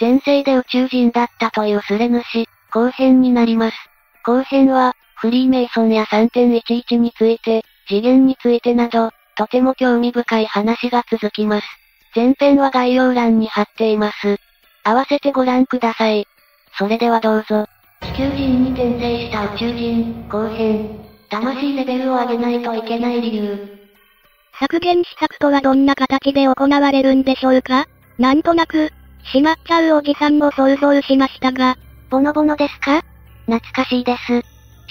前世で宇宙人だったというスレ主、後編になります。後編は、フリーメイソンや3.11について、次元についてなど、とても興味深い話が続きます。前編は概要欄に貼っています。合わせてご覧ください。それではどうぞ。地球人に転生した宇宙人、後編。魂レベルを上げないといけない理由。削減施策とはどんな形で行われるんでしょうか？なんとなく、しまっちゃうおじさんも想像しましたが、ボノボノですか？懐かしいです。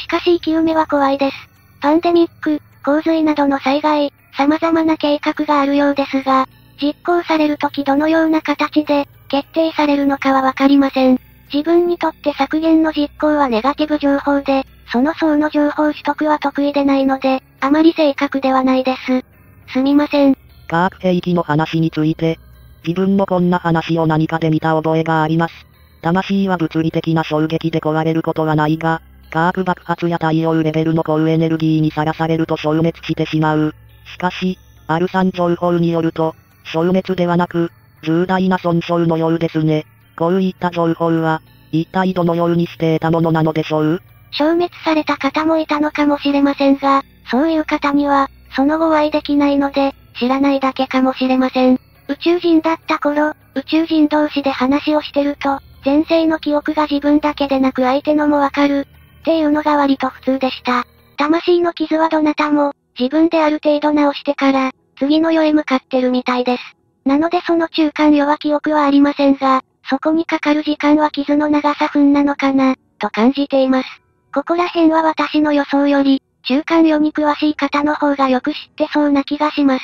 しかし生き埋めは怖いです。パンデミック、洪水などの災害、様々な計画があるようですが、実行されるときどのような形で、決定されるのかはわかりません。自分にとって削減の実行はネガティブ情報で、その層の情報取得は得意でないので、あまり正確ではないです。すみません。科学兵器の話について、自分もこんな話を何かで見た覚えがあります。魂は物理的な衝撃で壊れることはないが、科学爆発や太陽レベルの高エネルギーにさらされると消滅してしまう。しかし、ある産情報によると、消滅ではなく、重大な損傷のようですね。こういった情報は、一体どのようにして得たものなのでしょう？消滅された方もいたのかもしれませんが、そういう方には、その後お会いできないので、知らないだけかもしれません。宇宙人だった頃、宇宙人同士で話をしてると、前世の記憶が自分だけでなく相手のもわかる、っていうのが割と普通でした。魂の傷はどなたも、自分である程度直してから、次の世へ向かってるみたいです。なのでその中間世は記憶はありませんが、そこにかかる時間は傷の長さ分なのかな、と感じています。ここら辺は私の予想より、中間世に詳しい方の方がよく知ってそうな気がします。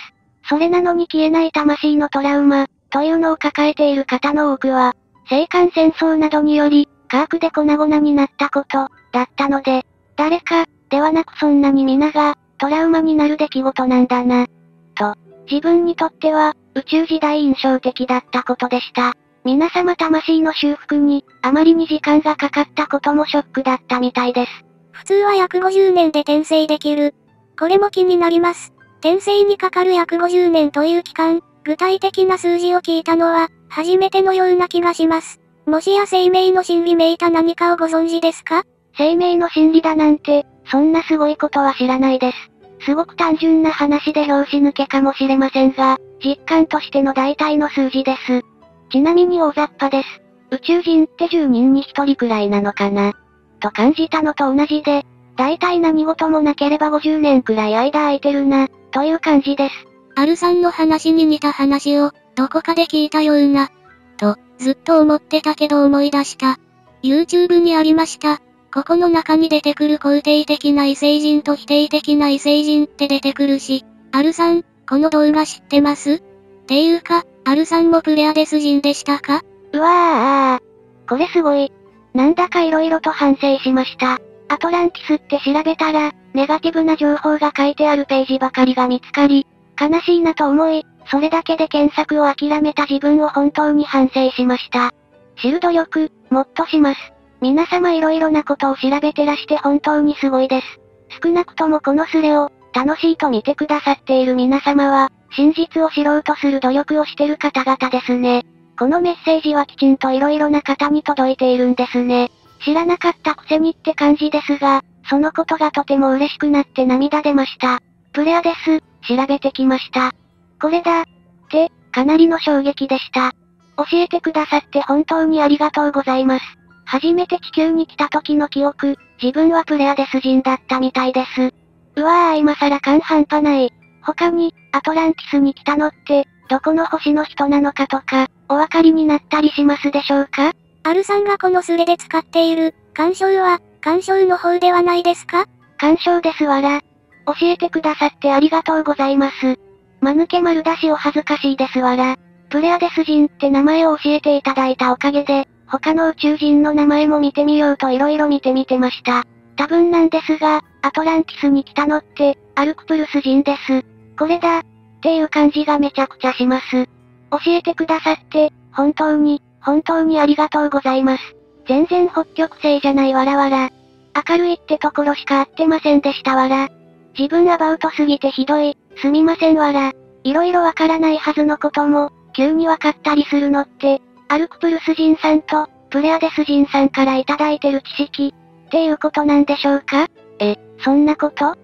それなのに消えない魂のトラウマ、というのを抱えている方の多くは、青函戦争などにより、科学で粉々になったこと、だったので、誰か、ではなくそんなに皆が、トラウマになる出来事なんだな。と、自分にとっては、宇宙時代印象的だったことでした。皆様魂の修復に、あまりに時間がかかったこともショックだったみたいです。普通は約50年で転生できる。これも気になります。転生にかかる約50年という期間、具体的な数字を聞いたのは、初めてのような気がします。もしや生命の真理めいた何かをご存知ですか？生命の真理だなんて、そんなすごいことは知らないです。すごく単純な話で表紙抜けかもしれませんが、実感としての大体の数字です。ちなみに大雑把です。宇宙人って10人に1人くらいなのかな？と感じたのと同じで、大体何事もなければ50年くらい間空いてるな、という感じです。アルさんの話に似た話を、どこかで聞いたような、と、ずっと思ってたけど思い出した。YouTube にありました。ここの中に出てくる肯定的な異星人と否定的な異星人って出てくるし、アルさん、この動画知ってます？っていうか、アルさんもプレアデス人でしたか？うわー、これすごい。なんだか色々と反省しました。アトランティスって調べたら、ネガティブな情報が書いてあるページばかりが見つかり、悲しいなと思い、それだけで検索を諦めた自分を本当に反省しました。知る努力、もっとします。皆様色々なことを調べてらして本当にすごいです。少なくともこのスレを、楽しいと見てくださっている皆様は、真実を知ろうとする努力をしてる方々ですね。このメッセージはきちんと色々な方に届いているんですね。知らなかったくせにって感じですが、そのことがとても嬉しくなって涙出ました。プレアです、調べてきました。これだ、って、かなりの衝撃でした。教えてくださって本当にありがとうございます。初めて地球に来た時の記憶、自分はプレアデス人だったみたいです。うわー今更感半端ない。他に、アトランティスに来たのって、どこの星の人なのかとか、お分かりになったりしますでしょうか？アルさんがこのスレで使っている、干渉は、干渉の方ではないですか？干渉ですわら。教えてくださってありがとうございます。間抜け丸出しお恥ずかしいですわら。プレアデス人って名前を教えていただいたおかげで、他の宇宙人の名前も見てみようと色々見てみてました。多分なんですが、アトランティスに来たのって、アルクプルス人です。これだ、っていう感じがめちゃくちゃします。教えてくださって、本当に、本当にありがとうございます。全然北極星じゃないわらわら。明るいってところしか合ってませんでしたわら。自分アバウトすぎてひどい、すみませんわら。いろいろわからないはずのことも、急にわかったりするのって、アルクプルス人さんと、プレアデス人さんからいただいてる知識、っていうことなんでしょうか？え、そんなこと？っ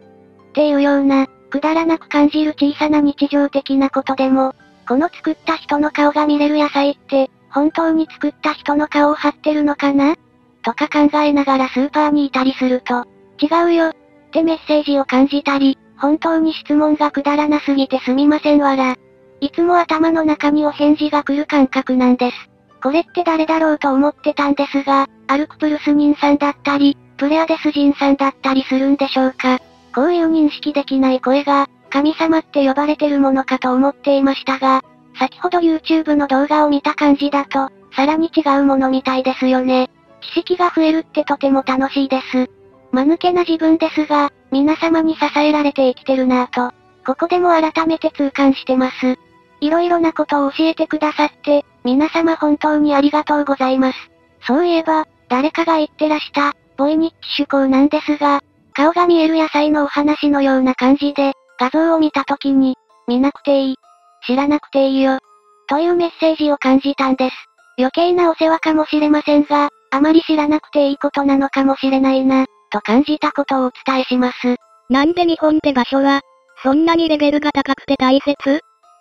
ていうような、くだらなく感じる小さな日常的なことでも、この作った人の顔が見れる野菜って、本当に作った人の顔を貼ってるのかな？とか考えながらスーパーにいたりすると、違うよ、ってメッセージを感じたり、本当に質問がくだらなすぎてすみませんわら。いつも頭の中にお返事が来る感覚なんです。これって誰だろうと思ってたんですが、アルクプルス人さんだったり、プレアデス人さんだったりするんでしょうか。こういう認識できない声が、神様って呼ばれてるものかと思っていましたが、先ほど YouTube の動画を見た感じだと、さらに違うものみたいですよね。知識が増えるってとても楽しいです。間抜けな自分ですが、皆様に支えられて生きてるなぁと、ここでも改めて痛感してます。いろいろなことを教えてくださって、皆様本当にありがとうございます。そういえば、誰かが言ってらした、ボイニッチ趣向なんですが、顔が見える野菜のお話のような感じで、画像を見た時に、見なくていい。知らなくていいよ。というメッセージを感じたんです。余計なお世話かもしれませんが、あまり知らなくていいことなのかもしれないな、と感じたことをお伝えします。なんで日本って場所は、そんなにレベルが高くて大切？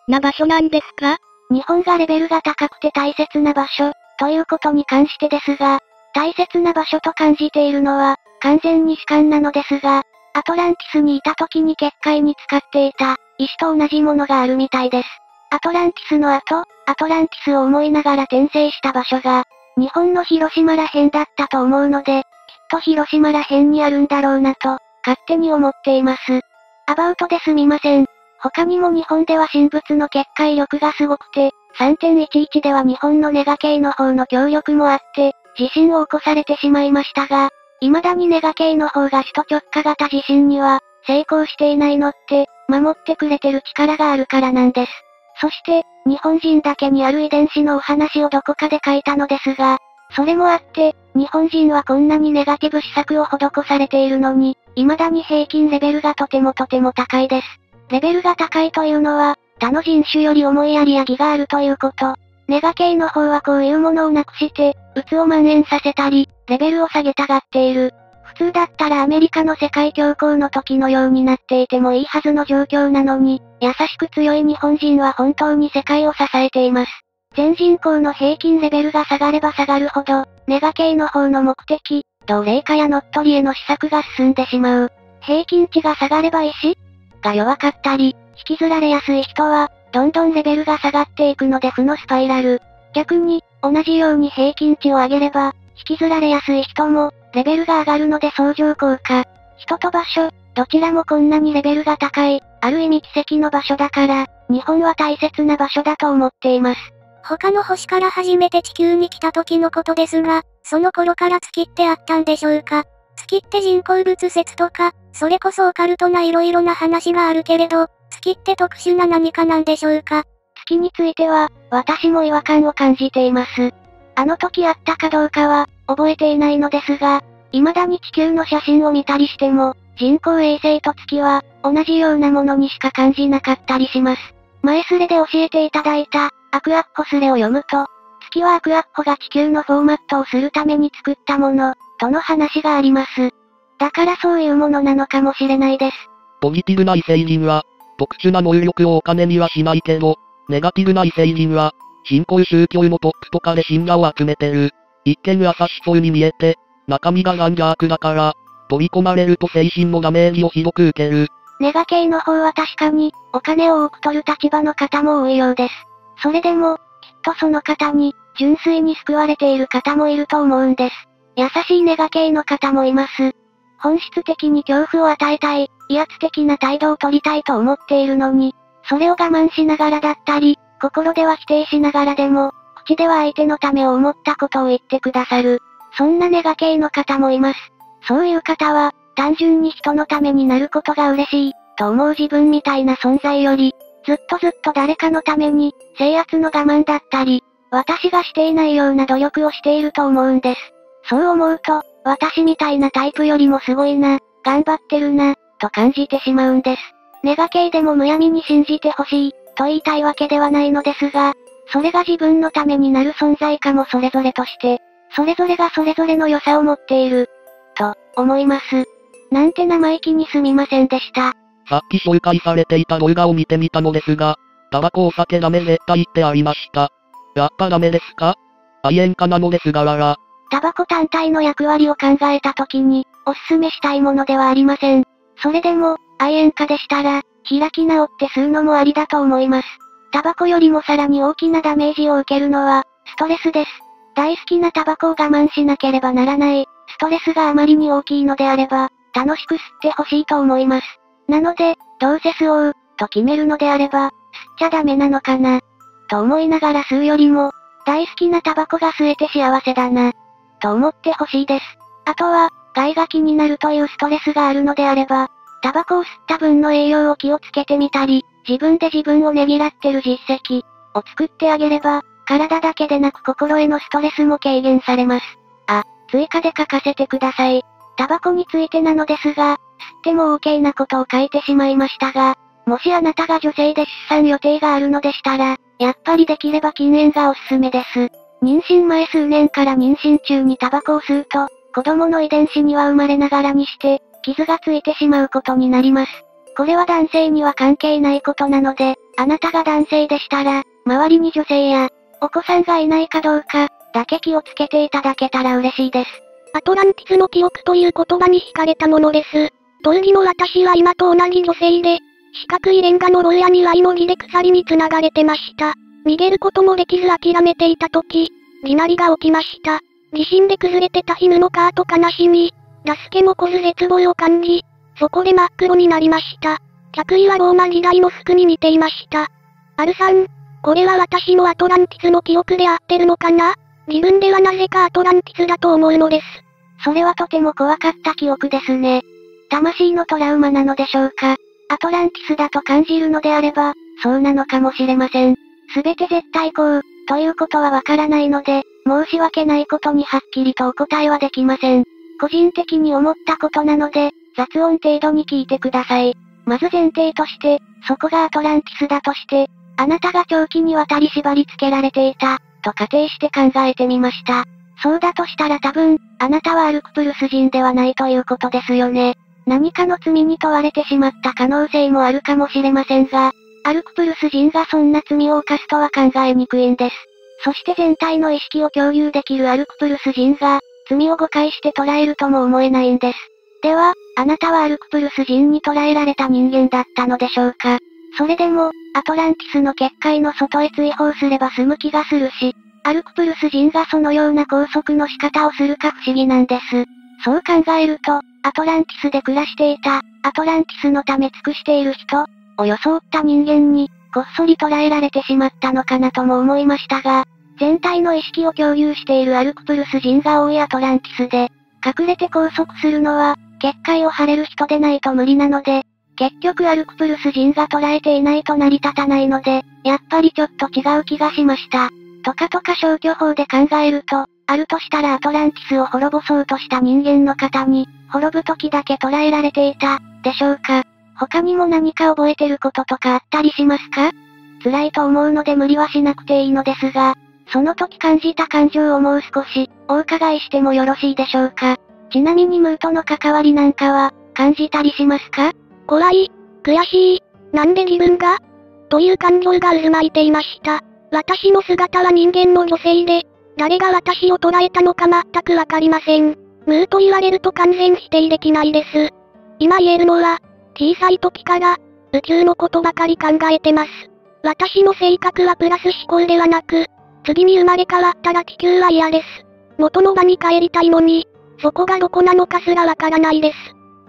な場所なんですか？日本がレベルが高くて大切な場所、ということに関してですが、大切な場所と感じているのは、完全に主観なのですが、アトランティスにいた時に結界に使っていた、石と同じものがあるみたいです。アトランティスの後、アトランティスを思いながら転生した場所が、日本の広島ら辺だったと思うので、きっと広島ら辺にあるんだろうなと、勝手に思っています。アバウトですみません。他にも日本では神仏の結界力がすごくて、3.11では日本のネガ系の方の協力もあって、地震を起こされてしまいましたが、未だにネガ系の方が首都直下型地震には、成功していないのって、守ってくれてる力があるからなんです。そして、日本人だけにある遺伝子のお話をどこかで書いたのですが、それもあって、日本人はこんなにネガティブ施策を施されているのに、未だに平均レベルがとてもとても高いです。レベルが高いというのは、他の人種より思いやりや義があるということ。ネガ系の方はこういうものをなくして、鬱を蔓延させたり、レベルを下げたがっている。普通だったらアメリカの世界恐慌の時のようになっていてもいいはずの状況なのに、優しく強い日本人は本当に世界を支えています。全人口の平均レベルが下がれば下がるほど、ネガ系の方の目的、奴隷化や乗っ取りへの施策が進んでしまう。平均値が下がれば石が弱かったり、引きずられやすい人は、どんどんレベルが下がっていくので負のスパイラル。逆に、同じように平均値を上げれば、引きずられやすい人も、レベルが上がるので相乗効果。人と場所、どちらもこんなにレベルが高い、ある意味奇跡の場所だから、日本は大切な場所だと思っています。他の星から初めて地球に来た時のことですが、その頃から月ってあったんでしょうか月って人工物説とか、それこそオカルトな色々な話があるけれど、月って特殊な何かなんでしょうか月については、私も違和感を感じています。あの時あったかどうかは、覚えていないのですが、未だに地球の写真を見たりしても、人工衛星と月は、同じようなものにしか感じなかったりします。前スレで教えていただいた、アクアッホスレを読むと、月はアクアッホが地球のフォーマットをするために作ったもの、との話があります。だからそういうものなのかもしれないです。ポジティブな異星人は、特殊な能力をお金にはしないけど、ネガティブな異星人は、新興宗教のトップとかで信者を集めてる。一見優しそうに見えて、中身がガンジャークだから、取り込まれると精神のダメージをひどく受ける。ネガ系の方は確かに、お金を多く取る立場の方も多いようです。それでも、きっとその方に、純粋に救われている方もいると思うんです。優しいネガ系の方もいます。本質的に恐怖を与えたい、威圧的な態度を取りたいと思っているのに、それを我慢しながらだったり、心では否定しながらでも、口では相手のためを思ったことを言ってくださる。そんなネガ系の方もいます。そういう方は、単純に人のためになることが嬉しい、と思う自分みたいな存在より、ずっとずっと誰かのために、制圧の我慢だったり、私がしていないような努力をしていると思うんです。そう思うと、私みたいなタイプよりもすごいな、頑張ってるな、と感じてしまうんです。ネガ系でもむやみに信じてほしい、と言いたいわけではないのですが、それが自分のためになる存在かもそれぞれとして、それぞれがそれぞれの良さを持っている、と、思います。なんて生意気にすみませんでした。さっき紹介されていた動画を見てみたのですが、タバコお酒ダメ絶対ってありました。やっぱダメですか？愛煙家なのですがらら。タバコ単体の役割を考えた時に、おすすめしたいものではありません。それでも、愛煙家でしたら、開き直って吸うのもありだと思います。タバコよりもさらに大きなダメージを受けるのは、ストレスです。大好きなタバコを我慢しなければならない、ストレスがあまりに大きいのであれば、楽しく吸ってほしいと思います。なので、どうせ吸おう、と決めるのであれば、吸っちゃダメなのかな。と思いながら吸うよりも、大好きなタバコが吸えて幸せだな。と思ってほしいです。あとは、害が気になるというストレスがあるのであれば、タバコを吸った分の栄養を気をつけてみたり、自分で自分をねぎらってる実績を作ってあげれば、体だけでなく心へのストレスも軽減されます。あ、追加で書かせてください。タバコについてなのですが、吸っても OK なことを書いてしまいましたが、もしあなたが女性で出産予定があるのでしたら、やっぱりできれば禁煙がおすすめです。妊娠前数年から妊娠中にタバコを吸うと、子供の遺伝子には生まれながらにして、傷がついてしまうことになります。これは男性には関係ないことなので、あなたが男性でしたら、周りに女性や、お子さんがいないかどうか、だけ気をつけていただけたら嬉しいです。アトランティスの記憶という言葉に惹かれたものです。当時の私は今と同じ女性で、四角いレンガの牢屋にライの木で鎖に繋がれてました。逃げることもできず諦めていた時、地鳴りが起きました。地震で崩れてた犬のカート悲しみ、助けも来ず絶望を感じ、そこで真っ黒になりました。客位はローマ時代の服に似ていました。アルさん、これは私のアトランティスの記憶で合ってるのかな？自分ではなぜかアトランティスだと思うのです。それはとても怖かった記憶ですね。魂のトラウマなのでしょうか？アトランティスだと感じるのであれば、そうなのかもしれません。すべて絶対こう、ということはわからないので、申し訳ないことにはっきりとお答えはできません。個人的に思ったことなので、雑音程度に聞いてください。まず前提として、そこがアトランティスだとして、あなたが長期にわたり縛り付けられていた、と仮定して考えてみました。そうだとしたら多分、あなたはアルクプルス人ではないということですよね。何かの罪に問われてしまった可能性もあるかもしれませんが、アルクプルス人がそんな罪を犯すとは考えにくいんです。そして全体の意識を共有できるアルクプルス人が、罪を誤解して捉えるとも思えないんです。では、あなたはアルクプルス人に捉えられた人間だったのでしょうか？それでも、アトランティスの結界の外へ追放すれば済む気がするし、アルクプルス人がそのような拘束の仕方をするか不思議なんです。そう考えると、アトランティスで暮らしていた、アトランティスのため尽くしている人、を装った人間に、こっそり捉えられてしまったのかなとも思いましたが、全体の意識を共有しているアルクプルス人が多いアトランティスで、隠れて拘束するのは、結界を張れる人でないと無理なので、結局アルクプルス人が捉えていないと成り立たないので、やっぱりちょっと違う気がしました。とかとか消去法で考えると、あるとしたらアトランティスを滅ぼそうとした人間の方に、滅ぶ時だけ捉えられていた、でしょうか。他にも何か覚えてることとかあったりしますか？辛いと思うので無理はしなくていいのですが、その時感じた感情をもう少し、お伺いしてもよろしいでしょうか？ちなみにムーとの関わりなんかは、感じたりしますか？怖い、悔しい、なんで自分が？という感情が渦巻いていました。私の姿は人間の女性で、誰が私を捉えたのか全くわかりません。ムーと言われると完全否定できないです。今言えるのは、小さい時から、宇宙のことばかり考えてます。私の性格はプラス思考ではなく、次に生まれ変わったら地球は嫌です。元の場に帰りたいのに、そこがどこなのかすらわからないです。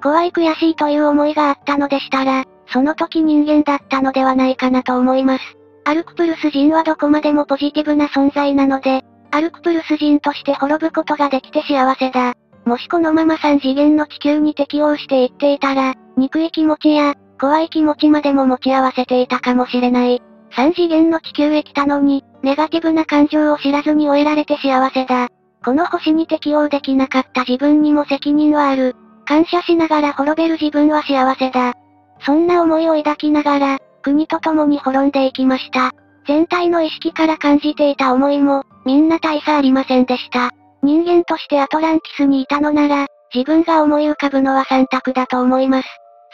怖い悔しいという思いがあったのでしたら、その時人間だったのではないかなと思います。アルクプルス人はどこまでもポジティブな存在なので、アルクプルス人として滅ぶことができて幸せだ。もしこのまま3次元の地球に適応していっていたら、憎い気持ちや、怖い気持ちまでも持ち合わせていたかもしれない。3次元の地球へ来たのに、ネガティブな感情を知らずに終えられて幸せだ。この星に適応できなかった自分にも責任はある。感謝しながら滅べる自分は幸せだ。そんな思いを抱きながら、国と共に滅んでいきました。全体の意識から感じていた思いも、みんな大差ありませんでした。人間としてアトランティスにいたのなら、自分が思い浮かぶのは3択だと思います。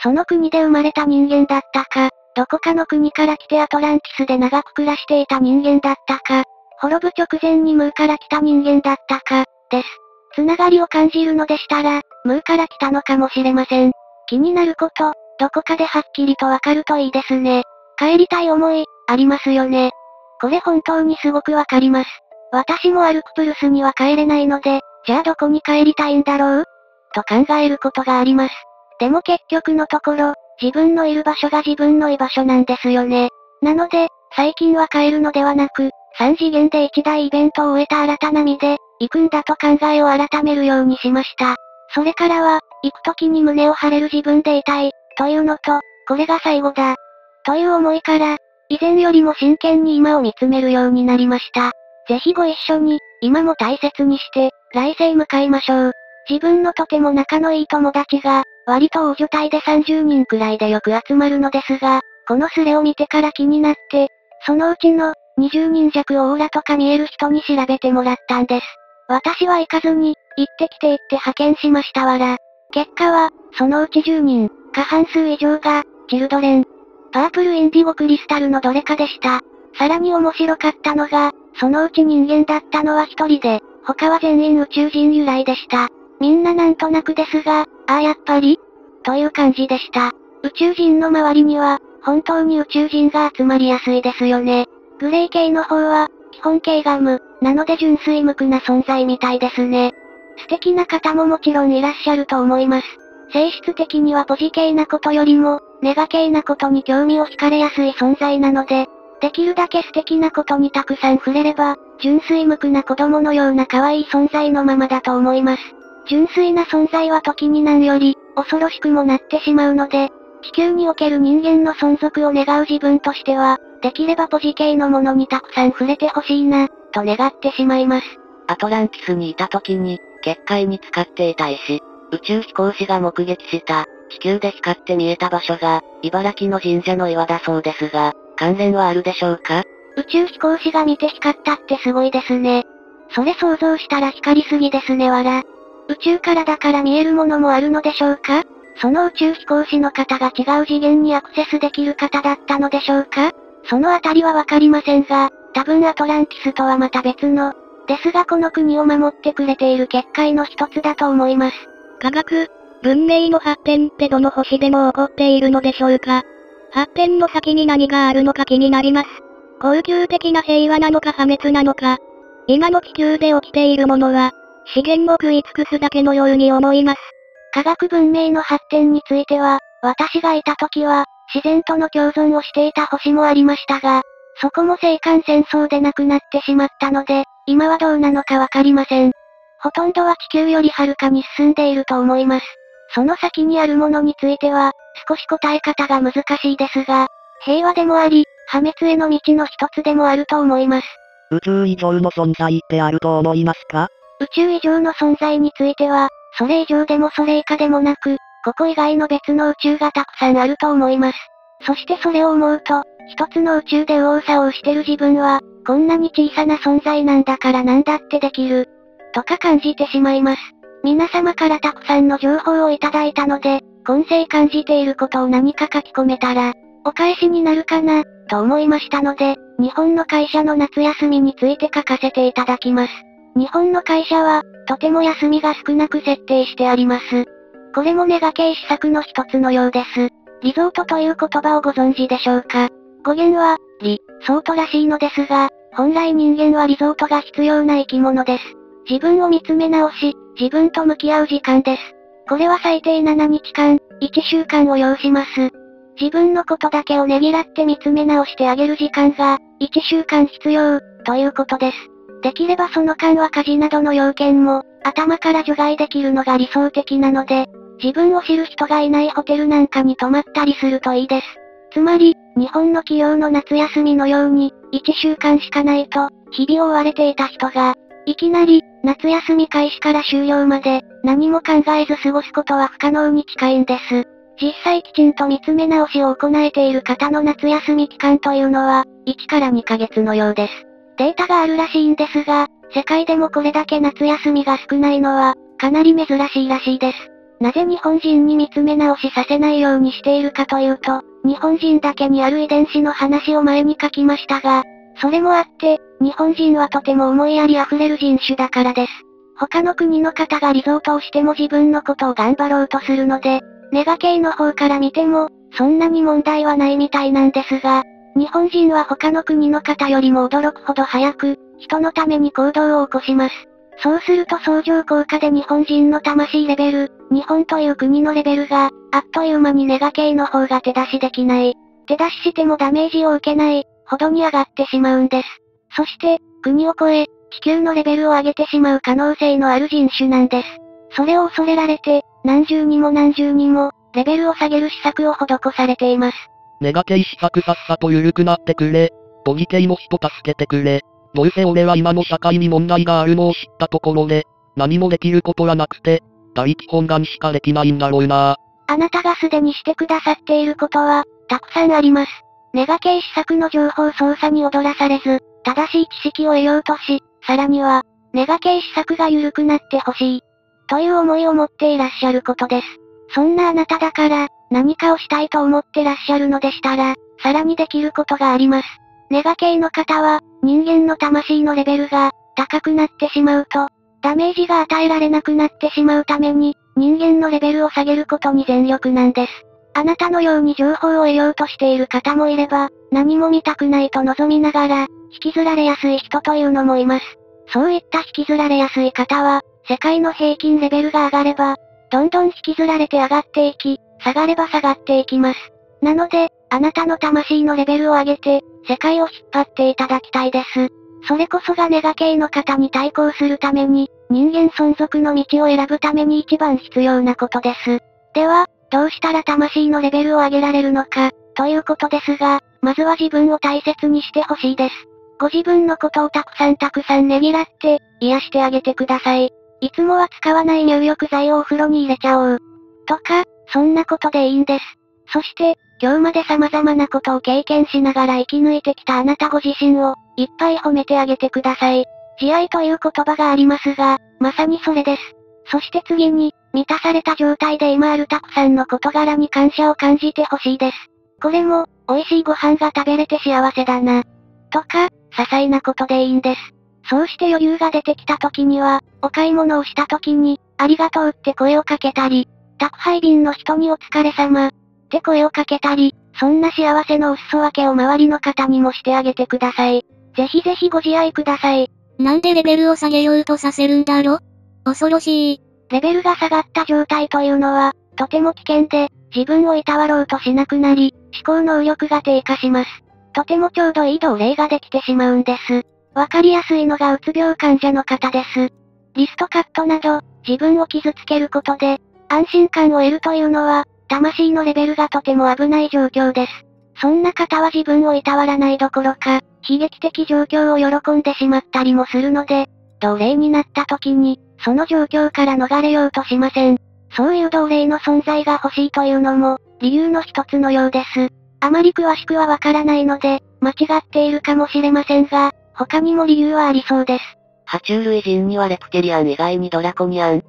その国で生まれた人間だったか、どこかの国から来てアトランティスで長く暮らしていた人間だったか、滅ぶ直前にムーから来た人間だったか、です。つながりを感じるのでしたら、ムーから来たのかもしれません。気になること、どこかではっきりとわかるといいですね。帰りたい思い、ありますよね。これ本当にすごくわかります。私もアルクプルスには帰れないので、じゃあどこに帰りたいんだろう？と考えることがあります。でも結局のところ、自分のいる場所が自分の居場所なんですよね。なので、最近は帰るのではなく、3次元で一大イベントを終えた新たな身で、行くんだと考えを改めるようにしました。それからは、行く時に胸を張れる自分でいたい、というのと、これが最後だ。という思いから、以前よりも真剣に今を見つめるようになりました。ぜひご一緒に、今も大切にして、来世へ向かいましょう。自分のとても仲のいい友達が、割と大所帯で30人くらいでよく集まるのですが、このスレを見てから気になって、そのうちの、20人弱をオーラとか見える人に調べてもらったんです。私は行かずに、行ってきて行って派遣しましたわら。結果は、そのうち10人、過半数以上が、チルドレン。パープルインディゴクリスタルのどれかでした。さらに面白かったのが、そのうち人間だったのは一人で、他は全員宇宙人由来でした。みんななんとなくですが、ああやっぱり？という感じでした。宇宙人の周りには、本当に宇宙人が集まりやすいですよね。グレイ系の方は、基本形が無、なので純粋無垢な存在みたいですね。素敵な方ももちろんいらっしゃると思います。性質的にはポジ系なことよりも、ネガ系なことに興味を惹かれやすい存在なので、できるだけ素敵なことにたくさん触れれば、純粋無垢な子供のような可愛い存在のままだと思います。純粋な存在は時に何より、恐ろしくもなってしまうので、地球における人間の存続を願う自分としては、できればポジ系のものにたくさん触れてほしいな、と願ってしまいます。アトランティスにいた時に、結界に使っていた石、宇宙飛行士が目撃した、地球で光って見えた場所が、茨城の神社の岩だそうですが、関連はあるでしょうか？宇宙飛行士が見て光ったってすごいですね。それ想像したら光りすぎですねわら。宇宙からだから見えるものもあるのでしょうか？その宇宙飛行士の方が違う次元にアクセスできる方だったのでしょうか？そのあたりはわかりませんが、多分アトランティスとはまた別の、ですがこの国を守ってくれている結界の一つだと思います。科学、文明の発展ってどの星でも起こっているのでしょうか発展の先に何があるのか気になります。恒久的な平和なのか破滅なのか。今の地球で起きているものは、資源も食い尽くすだけのように思います。科学文明の発展については、私がいた時は、自然との共存をしていた星もありましたが、そこも生還戦争でなくなってしまったので、今はどうなのかわかりません。ほとんどは地球よりはるかに進んでいると思います。その先にあるものについては、少し答え方が難しいですが、平和でもあり、破滅への道の一つでもあると思います。宇宙以上の存在ってあると思いますか？宇宙以上の存在については、それ以上でもそれ以下でもなく、ここ以外の別の宇宙がたくさんあると思います。そしてそれを思うと、一つの宇宙で右往左往してる自分は、こんなに小さな存在なんだから何だってできる。とか感じてしまいます。皆様からたくさんの情報をいただいたので、今世感じていることを何か書き込めたら、お返しになるかな、と思いましたので、日本の会社の夏休みについて書かせていただきます。日本の会社は、とても休みが少なく設定してあります。これもネガ系施策の一つのようです。リゾートという言葉をご存知でしょうか？語源は、リ、ソートらしいのですが、本来人間はリゾートが必要な生き物です。自分を見つめ直し、自分と向き合う時間です。これは最低7日間、1週間を要します。自分のことだけをねぎらって見つめ直してあげる時間が、1週間必要、ということです。できればその間は家事などの要件も、頭から除外できるのが理想的なので、自分を知る人がいないホテルなんかに泊まったりするといいです。つまり、日本の企業の夏休みのように、1週間しかないと、日々を追われていた人が、いきなり、夏休み開始から終了まで、何も考えず過ごすことは不可能に近いんです。実際きちんと見つめ直しを行えている方の夏休み期間というのは、1から2ヶ月のようです。データがあるらしいんですが、世界でもこれだけ夏休みが少ないのは、かなり珍しいらしいです。なぜ日本人に見つめ直しさせないようにしているかというと、日本人だけにある遺伝子の話を前に書きましたが、それもあって、日本人はとても思いやり溢れる人種だからです。他の国の方がリゾートをしても自分のことを頑張ろうとするので、ネガ系の方から見ても、そんなに問題はないみたいなんですが、日本人は他の国の方よりも驚くほど早く、人のために行動を起こします。そうすると相乗効果で日本人の魂レベル、日本という国のレベルが、あっという間にネガ系の方が手出しできない。手出ししてもダメージを受けない、ほどに上がってしまうんです。そして、国を超え、地球のレベルを上げてしまう可能性のある人種なんです。それを恐れられて、何重にも何重にも、レベルを下げる施策を施されています。ネガ系施策さっさと緩くなってくれ。ポジ系も人助けてくれ。どうせ俺は今の社会に問題があるのを知ったところで、何もできることはなくて、大気本願しかできないんだろうなあなたがすでにしてくださっていることは、たくさんあります。ネガ系施策の情報操作に踊らされず、正しい知識を得ようとし、さらには、ネガ系施策が緩くなってほしい。という思いを持っていらっしゃることです。そんなあなただから、何かをしたいと思ってらっしゃるのでしたら、さらにできることがあります。ネガ系の方は、人間の魂のレベルが、高くなってしまうと、ダメージが与えられなくなってしまうために、人間のレベルを下げることに全力なんです。あなたのように情報を得ようとしている方もいれば、何も見たくないと望みながら、引きずられやすい人というのもいます。そういった引きずられやすい方は、世界の平均レベルが上がれば、どんどん引きずられて上がっていき、下がれば下がっていきます。なので、あなたの魂のレベルを上げて、世界を引っ張っていただきたいです。それこそがネガ系の方に対抗するために、人間存続の道を選ぶために一番必要なことです。では、どうしたら魂のレベルを上げられるのか、ということですが、まずは自分を大切にしてほしいです。ご自分のことをたくさんたくさんねぎらって、癒してあげてください。いつもは使わない入浴剤をお風呂に入れちゃおう。とか、そんなことでいいんです。そして、今日まで様々なことを経験しながら生き抜いてきたあなたご自身を、いっぱい褒めてあげてください。慈愛という言葉がありますが、まさにそれです。そして次に、満たされた状態で今あるたくさんの事柄に感謝を感じてほしいです。これも、美味しいご飯が食べれて幸せだな。とか、些細なことでいいんです。そうして余裕が出てきた時には、お買い物をした時に、ありがとうって声をかけたり、宅配便の人にお疲れ様、って声をかけたり、そんな幸せのお裾分けを周りの方にもしてあげてください。ぜひぜひご自愛ください。なんでレベルを下げようとさせるんだろ？恐ろしい。レベルが下がった状態というのは、とても危険で、自分をいたわろうとしなくなり、思考能力が低下します。とてもちょうどいい同例ができてしまうんです。わかりやすいのがうつ病患者の方です。リストカットなど、自分を傷つけることで、安心感を得るというのは、魂のレベルがとても危ない状況です。そんな方は自分をいたわらないどころか、悲劇的状況を喜んでしまったりもするので、同霊になった時に、その状況から逃れようとしません。そういう同霊の存在が欲しいというのも、理由の一つのようです。あまり詳しくはわからないので、間違っているかもしれませんが、他にも理由はありそうです。爬虫類人にはレプテリアン以外にドラコニアンっ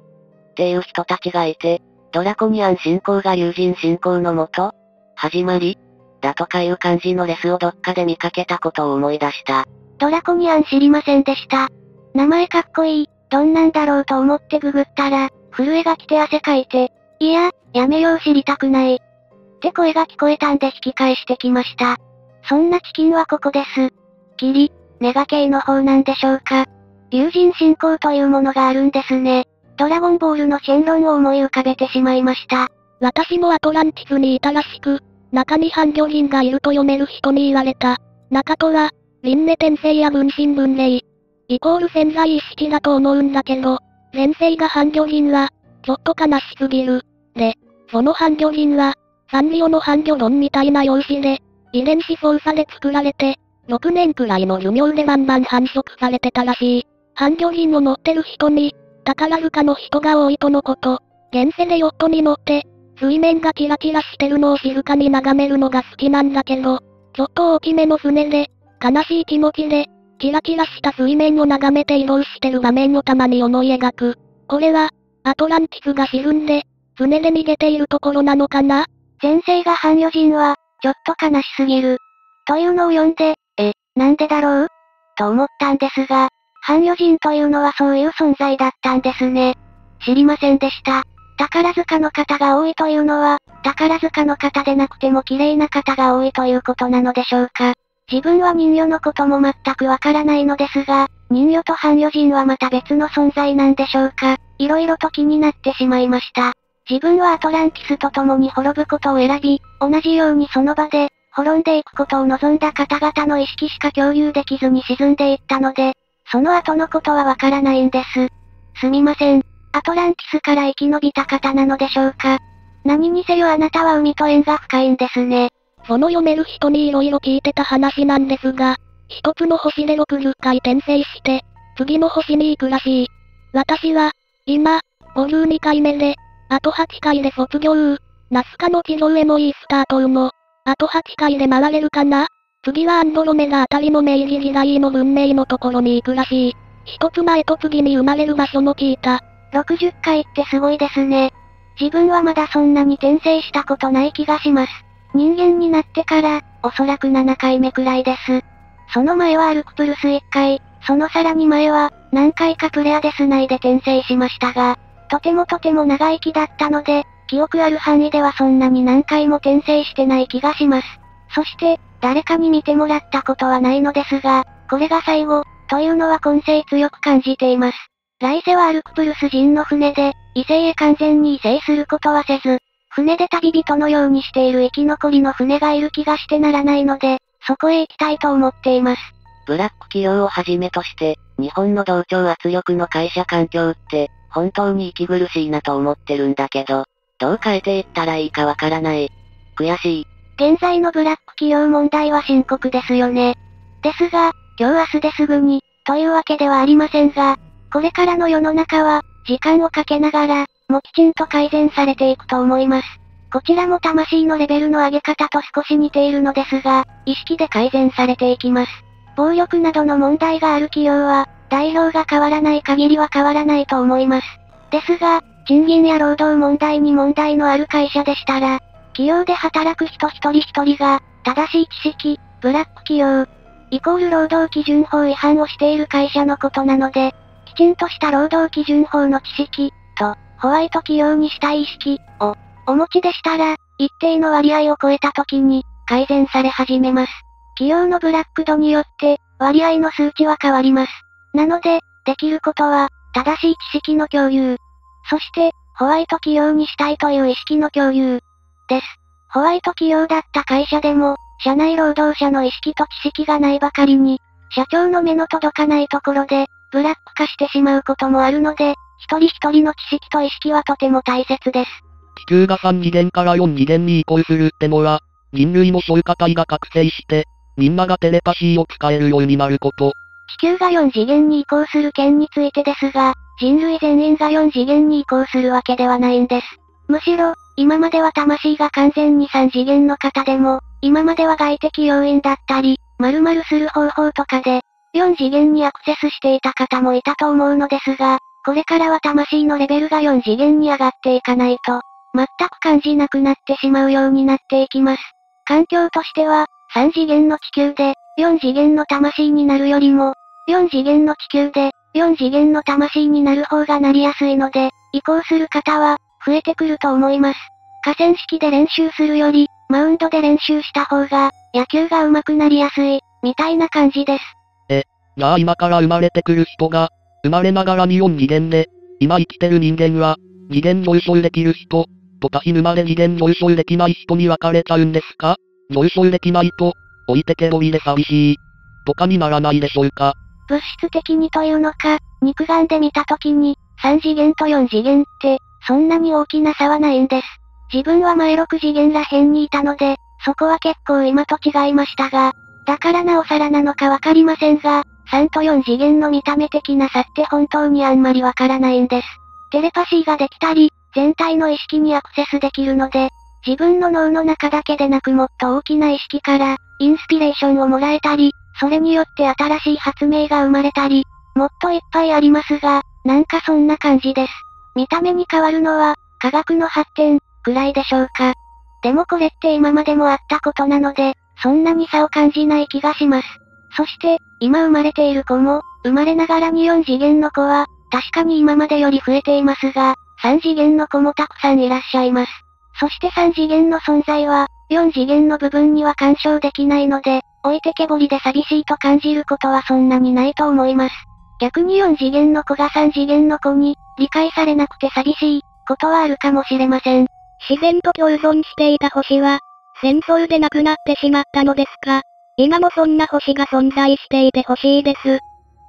ていう人たちがいて、ドラコニアン信仰が友人信仰のもと、始まりだとかいう感じのレスをどっかで見かけたことを思い出した。ドラコニアン知りませんでした。名前かっこいい、どんなんだろうと思ってググったら、震えが来て汗かいて、いや、やめよう知りたくない。って声が聞こえたんで引き返してきました。そんなチキンはここです。キリ、ネガ系の方なんでしょうか。友人信仰というものがあるんですね。ドラゴンボールのシェンロンを思い浮かべてしまいました。私もアトランティスにいたらしく、中に半魚人がいると読める人に言われた。中とは、輪廻転生や分身分霊。イコール潜在意識だと思うんだけど、前世が半魚人は、ちょっと悲しすぎる。で、その半魚人は、サンリオの半魚論みたいな容姿で、遺伝子操作で作られて、6年くらいの寿命でバンバン繁殖されてたらしい。半魚人を持ってる人に、宝塚の人が多いとのこと。現世でヨットに乗って、水面がキラキラしてるのを静かに眺めるのが好きなんだけど、ちょっと大きめの船で、悲しい気持ちで、キラキラした水面を眺めて移動してる場面をたまに思い描く。これは、アトランティスが沈んで、船で逃げているところなのかな？前世が半魚人は、ちょっと悲しすぎる。というのを読んで、え、なんでだろう？と思ったんですが、半魚人というのはそういう存在だったんですね。知りませんでした。宝塚の方が多いというのは、宝塚の方でなくても綺麗な方が多いということなのでしょうか。自分は人魚のことも全くわからないのですが、人魚と半魚人はまた別の存在なんでしょうか。色々と気になってしまいました。自分はアトランティスと共に滅ぶことを選び、同じようにその場で、滅んでいくことを望んだ方々の意識しか共有できずに沈んでいったので、その後のことはわからないんです。すみません。アトランティスから生き延びた方なのでしょうか。何にせよあなたは海と縁が深いんですね。その読める人に色々聞いてた話なんですが、一つの星で60回転生して、次の星に行くらしい。私は、今、52回目で、あと8回で卒業。ナスカの地上へのいいスタートの。あと8回で回れるかな？次はアンドロメダあたりの明治時代の文明のところに行くらしい。一つ前と次に生まれる場所も聞いた。60回ってすごいですね。自分はまだそんなに転生したことない気がします。人間になってから、おそらく7回目くらいです。その前はアルクプルス1回、そのさらに前は、何回かプレアデス内で転生しましたが、とてもとても長生きだったので、記憶ある範囲ではそんなに何回も転生してない気がします。そして、誰かに見てもらったことはないのですが、これが最後、というのは今世強く感じています。来世はアルクプルス人の船で、異性へ完全に異性することはせず、船で旅人のようにしている生き残りの船がいる気がしてならないので、そこへ行きたいと思っています。ブラック企業をはじめとして、日本の同調圧力の会社環境って、本当に息苦しいなと思ってるんだけど、どう変えていったらいいかわからない。悔しい。現在のブラック企業問題は深刻ですよね。ですが、今日明日ですぐに、というわけではありませんが、これからの世の中は、時間をかけながら、もきちんと改善されていくと思います。こちらも魂のレベルの上げ方と少し似ているのですが、意識で改善されていきます。暴力などの問題がある企業は、代表が変わらない限りは変わらないと思います。ですが、賃金や労働問題に問題のある会社でしたら、企業で働く人一人一人が、正しい知識、ブラック企業、イコール労働基準法違反をしている会社のことなので、きちんとした労働基準法の知識、と、ホワイト企業にしたい意識をお持ちでしたら、一定の割合を超えた時に改善され始めます。企業のブラック度によって割合の数値は変わります。なので、できることは正しい知識の共有。そして、ホワイト企業にしたいという意識の共有。です。ホワイト企業だった会社でも、社内労働者の意識と知識がないばかりに、社長の目の届かないところで、ブラック化してしまうこともあるので、一人一人の知識と意識はとても大切です。地球が3次元から4次元に移行するってのは、人類もそういう体が覚醒して、みんながテレパシーを使えるようになること。地球が4次元に移行する件についてですが、人類全員が4次元に移行するわけではないんです。むしろ、今までは魂が完全に3次元の方でも、今までは外的要因だったり、〇〇する方法とかで、4次元にアクセスしていた方もいたと思うのですが、これからは魂のレベルが4次元に上がっていかないと、全く感じなくなってしまうようになっていきます。環境としては、3次元の地球で、4次元の魂になるよりも、4次元の地球で、4次元の魂になる方がなりやすいので、移行する方は、増えてくると思います。河川敷で練習するより、マウンドで練習した方が、野球が上手くなりやすい、みたいな感じです。え、じゃあ今から生まれてくる人が、生まれながらに4次元で、今生きてる人間は、次元上昇できる人、と多非沼で次元上昇できない人に分かれちゃうんですか？上昇できないと、置いてけぼりで寂しい、とかにならないでしょうか？物質的にというのか、肉眼で見たときに、3次元と4次元って、そんなに大きな差はないんです。自分は前6次元ら辺にいたので、そこは結構今と違いましたが、だからなおさらなのかわかりませんが、3と4次元の見た目的な差って本当にあんまりわからないんです。テレパシーができたり、全体の意識にアクセスできるので、自分の脳の中だけでなくもっと大きな意識から、インスピレーションをもらえたり、それによって新しい発明が生まれたり、もっといっぱいありますが、なんかそんな感じです。見た目に変わるのは、科学の発展、くらいでしょうか。でもこれって今までもあったことなので、そんなに差を感じない気がします。そして、今生まれている子も、生まれながらに4次元の子は、確かに今までより増えていますが、3次元の子もたくさんいらっしゃいます。そして3次元の存在は、4次元の部分には干渉できないので、置いてけぼりで寂しいと感じることはそんなにないと思います。逆に4次元の子が3次元の子に、理解されなくて寂しい、ことはあるかもしれません。自然と共存していた星は、戦争でなくなってしまったのですか今もそんな星が存在していてほしいです。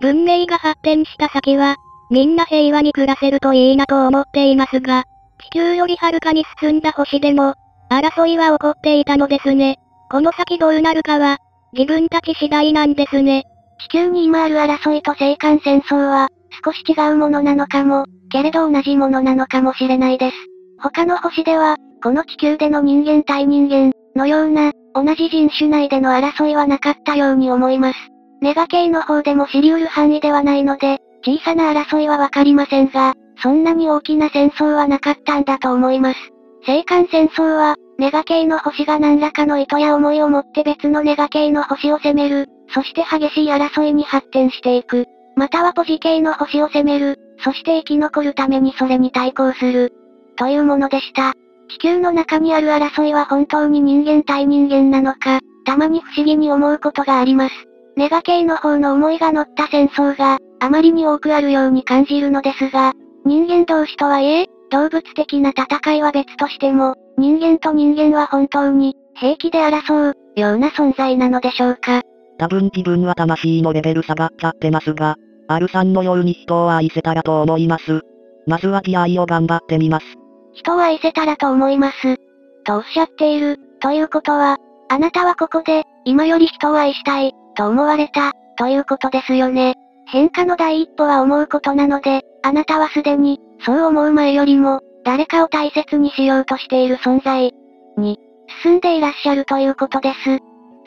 文明が発展した先は、みんな平和に暮らせるといいなと思っていますが、地球よりはるかに進んだ星でも、争いは起こっていたのですね。この先どうなるかは、自分たち次第なんですね。地球に今ある争いと生還戦争は、少し違うものなのかも、けれど同じものなのかもしれないです。他の星では、この地球での人間対人間、のような、同じ人種内での争いはなかったように思います。ネガ系の方でも知り得る範囲ではないので、小さな争いはわかりませんが、そんなに大きな戦争はなかったんだと思います。生還戦争は、ネガ系の星が何らかの意図や思いを持って別のネガ系の星を攻める、そして激しい争いに発展していく。またはポジ系の星を攻める、そして生き残るためにそれに対抗する。というものでした。地球の中にある争いは本当に人間対人間なのか、たまに不思議に思うことがあります。ネガ系の方の思いが乗った戦争が、あまりに多くあるように感じるのですが、人間同士とはいえ、動物的な戦いは別としても、人間と人間は本当に、平気で争う、ような存在なのでしょうか。多分自分は魂のレベル下がっちゃってますが、R さんのように人を愛せたらと思います。まずは TI を頑張ってみます。人を愛せたらと思います。とおっしゃっている、ということは、あなたはここで、今より人を愛したい、と思われた、ということですよね。変化の第一歩は思うことなので、あなたはすでに、そう思う前よりも、誰かを大切にしようとしている存在に、進んでいらっしゃるということです。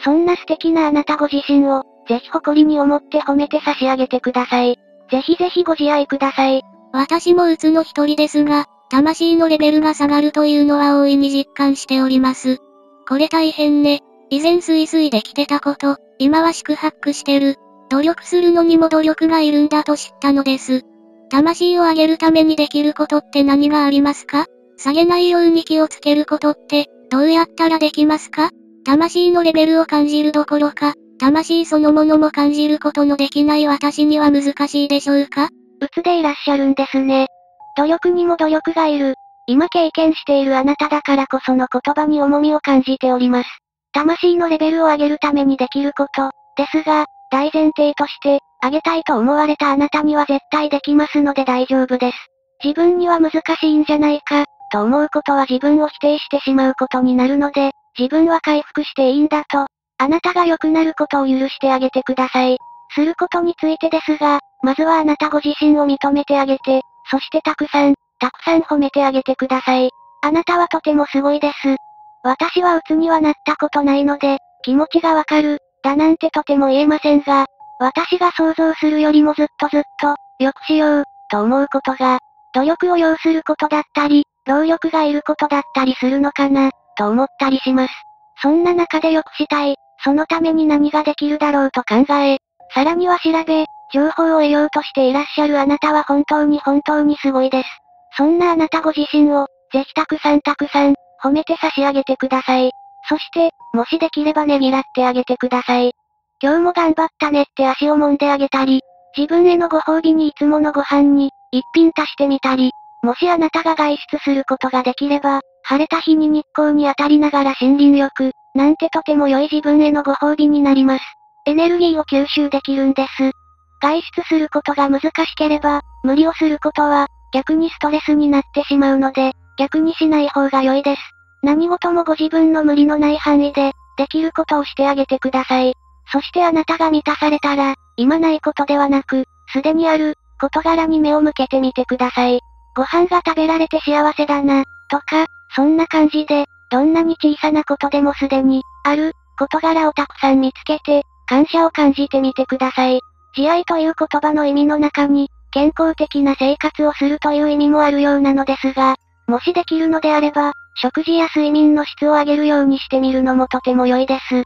そんな素敵なあなたご自身を、ぜひ誇りに思って褒めて差し上げてください。ぜひぜひご自愛ください。私もうつの一人ですが、魂のレベルが下がるというのは大いに実感しております。これ大変ね。以前スイスイできてたこと、今は宿泊してる。努力するのにも努力がいるんだと知ったのです。魂を上げるためにできることって何がありますか？下げないように気をつけることって、どうやったらできますか？魂のレベルを感じるどころか、魂そのものも感じることのできない私には難しいでしょうか？うつでいらっしゃるんですね。努力にも努力がいる。今経験しているあなただからこその言葉に重みを感じております。魂のレベルを上げるためにできること、ですが、大前提として、上げたいと思われたあなたには絶対できますので大丈夫です。自分には難しいんじゃないか、と思うことは自分を否定してしまうことになるので、自分は回復していいんだと、あなたが良くなることを許してあげてください。することについてですが、まずはあなたご自身を認めてあげて、そしてたくさん、たくさん褒めてあげてください。あなたはとてもすごいです。私は鬱にはなったことないので、気持ちがわかる、だなんてとても言えませんが、私が想像するよりもずっとずっと、良くしよう、と思うことが、努力を要することだったり、労力がいることだったりするのかな、と思ったりします。そんな中で良くしたい、そのために何ができるだろうと考え、さらには調べ、情報を得ようとしていらっしゃるあなたは本当に本当にすごいです。そんなあなたご自身を、ぜひたくさんたくさん、褒めて差し上げてください。そして、もしできればねぎらってあげてください。今日も頑張ったねって足を揉んであげたり、自分へのご褒美にいつものご飯に、一品足してみたり、もしあなたが外出することができれば、晴れた日に日光に当たりながら森林浴、なんてとても良い自分へのご褒美になります。エネルギーを吸収できるんです。外出することが難しければ、無理をすることは、逆にストレスになってしまうので、逆にしない方が良いです。何事もご自分の無理のない範囲で、できることをしてあげてください。そしてあなたが満たされたら、今ないことではなく、すでにある、事柄に目を向けてみてください。ご飯が食べられて幸せだな、とか、そんな感じで、どんなに小さなことでもすでに、ある、事柄をたくさん見つけて、感謝を感じてみてください。慈愛という言葉の意味の中に、健康的な生活をするという意味もあるようなのですが、もしできるのであれば、食事や睡眠の質を上げるようにしてみるのもとても良いです。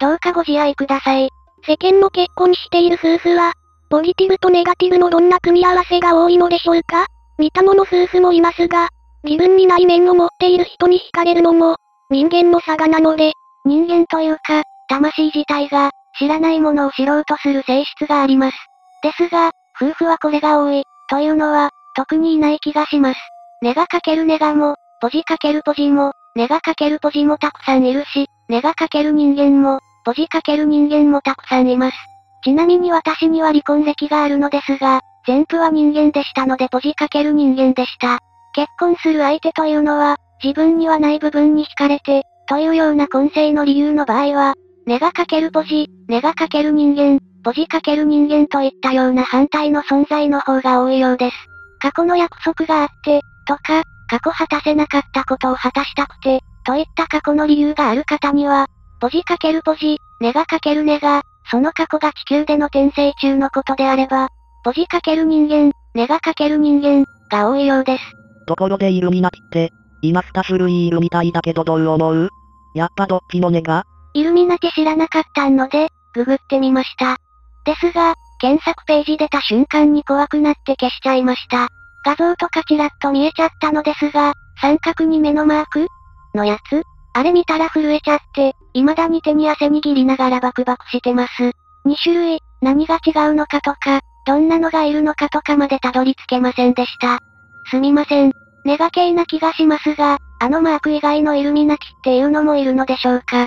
どうかご自愛ください。世間の結婚している夫婦は、ポジティブとネガティブのどんな組み合わせが多いのでしょうか見たもの夫婦もいますが、自分にない面を持っている人に惹かれるのも、人間の差がなので、人間というか、魂自体が、知らないものを知ろうとする性質があります。ですが、夫婦はこれが多い、というのは、特にいない気がします。根がかけるネガも、ポジかけるポジも、根がかけるポジもたくさんいるし、根がかける人間も、ポジかける人間もたくさんいます。ちなみに私には離婚歴があるのですが、前夫は人間でしたのでポジかける人間でした。結婚する相手というのは、自分にはない部分に惹かれて、というような混成の理由の場合は、根がかけるポジ、根がかける人間、ポジかける人間といったような反対の存在の方が多いようです。過去の約束があって、とか、過去果たせなかったことを果たしたくて、といった過去の理由がある方には、ポジかけるポジ、ネガかけるネガ、その過去が地球での転生中のことであれば、ポジかける人間、ネガかける人間、が多いようです。ところでイルミナティって、今2種類いるみたいだけどどう思う？やっぱどっちのネガイルミナティ知らなかったので、ググってみました。ですが、検索ページ出た瞬間に怖くなって消しちゃいました。画像とかちらっと見えちゃったのですが、三角に目のマーク？のやつ？あれ見たら震えちゃって、未だに手に汗握りながらバクバクしてます。2種類、何が違うのかとか、どんなのがいるのかとかまでたどり着けませんでした。すみません。ネガ系な気がしますが、あのマーク以外のイルミナティっていうのもいるのでしょうか。っ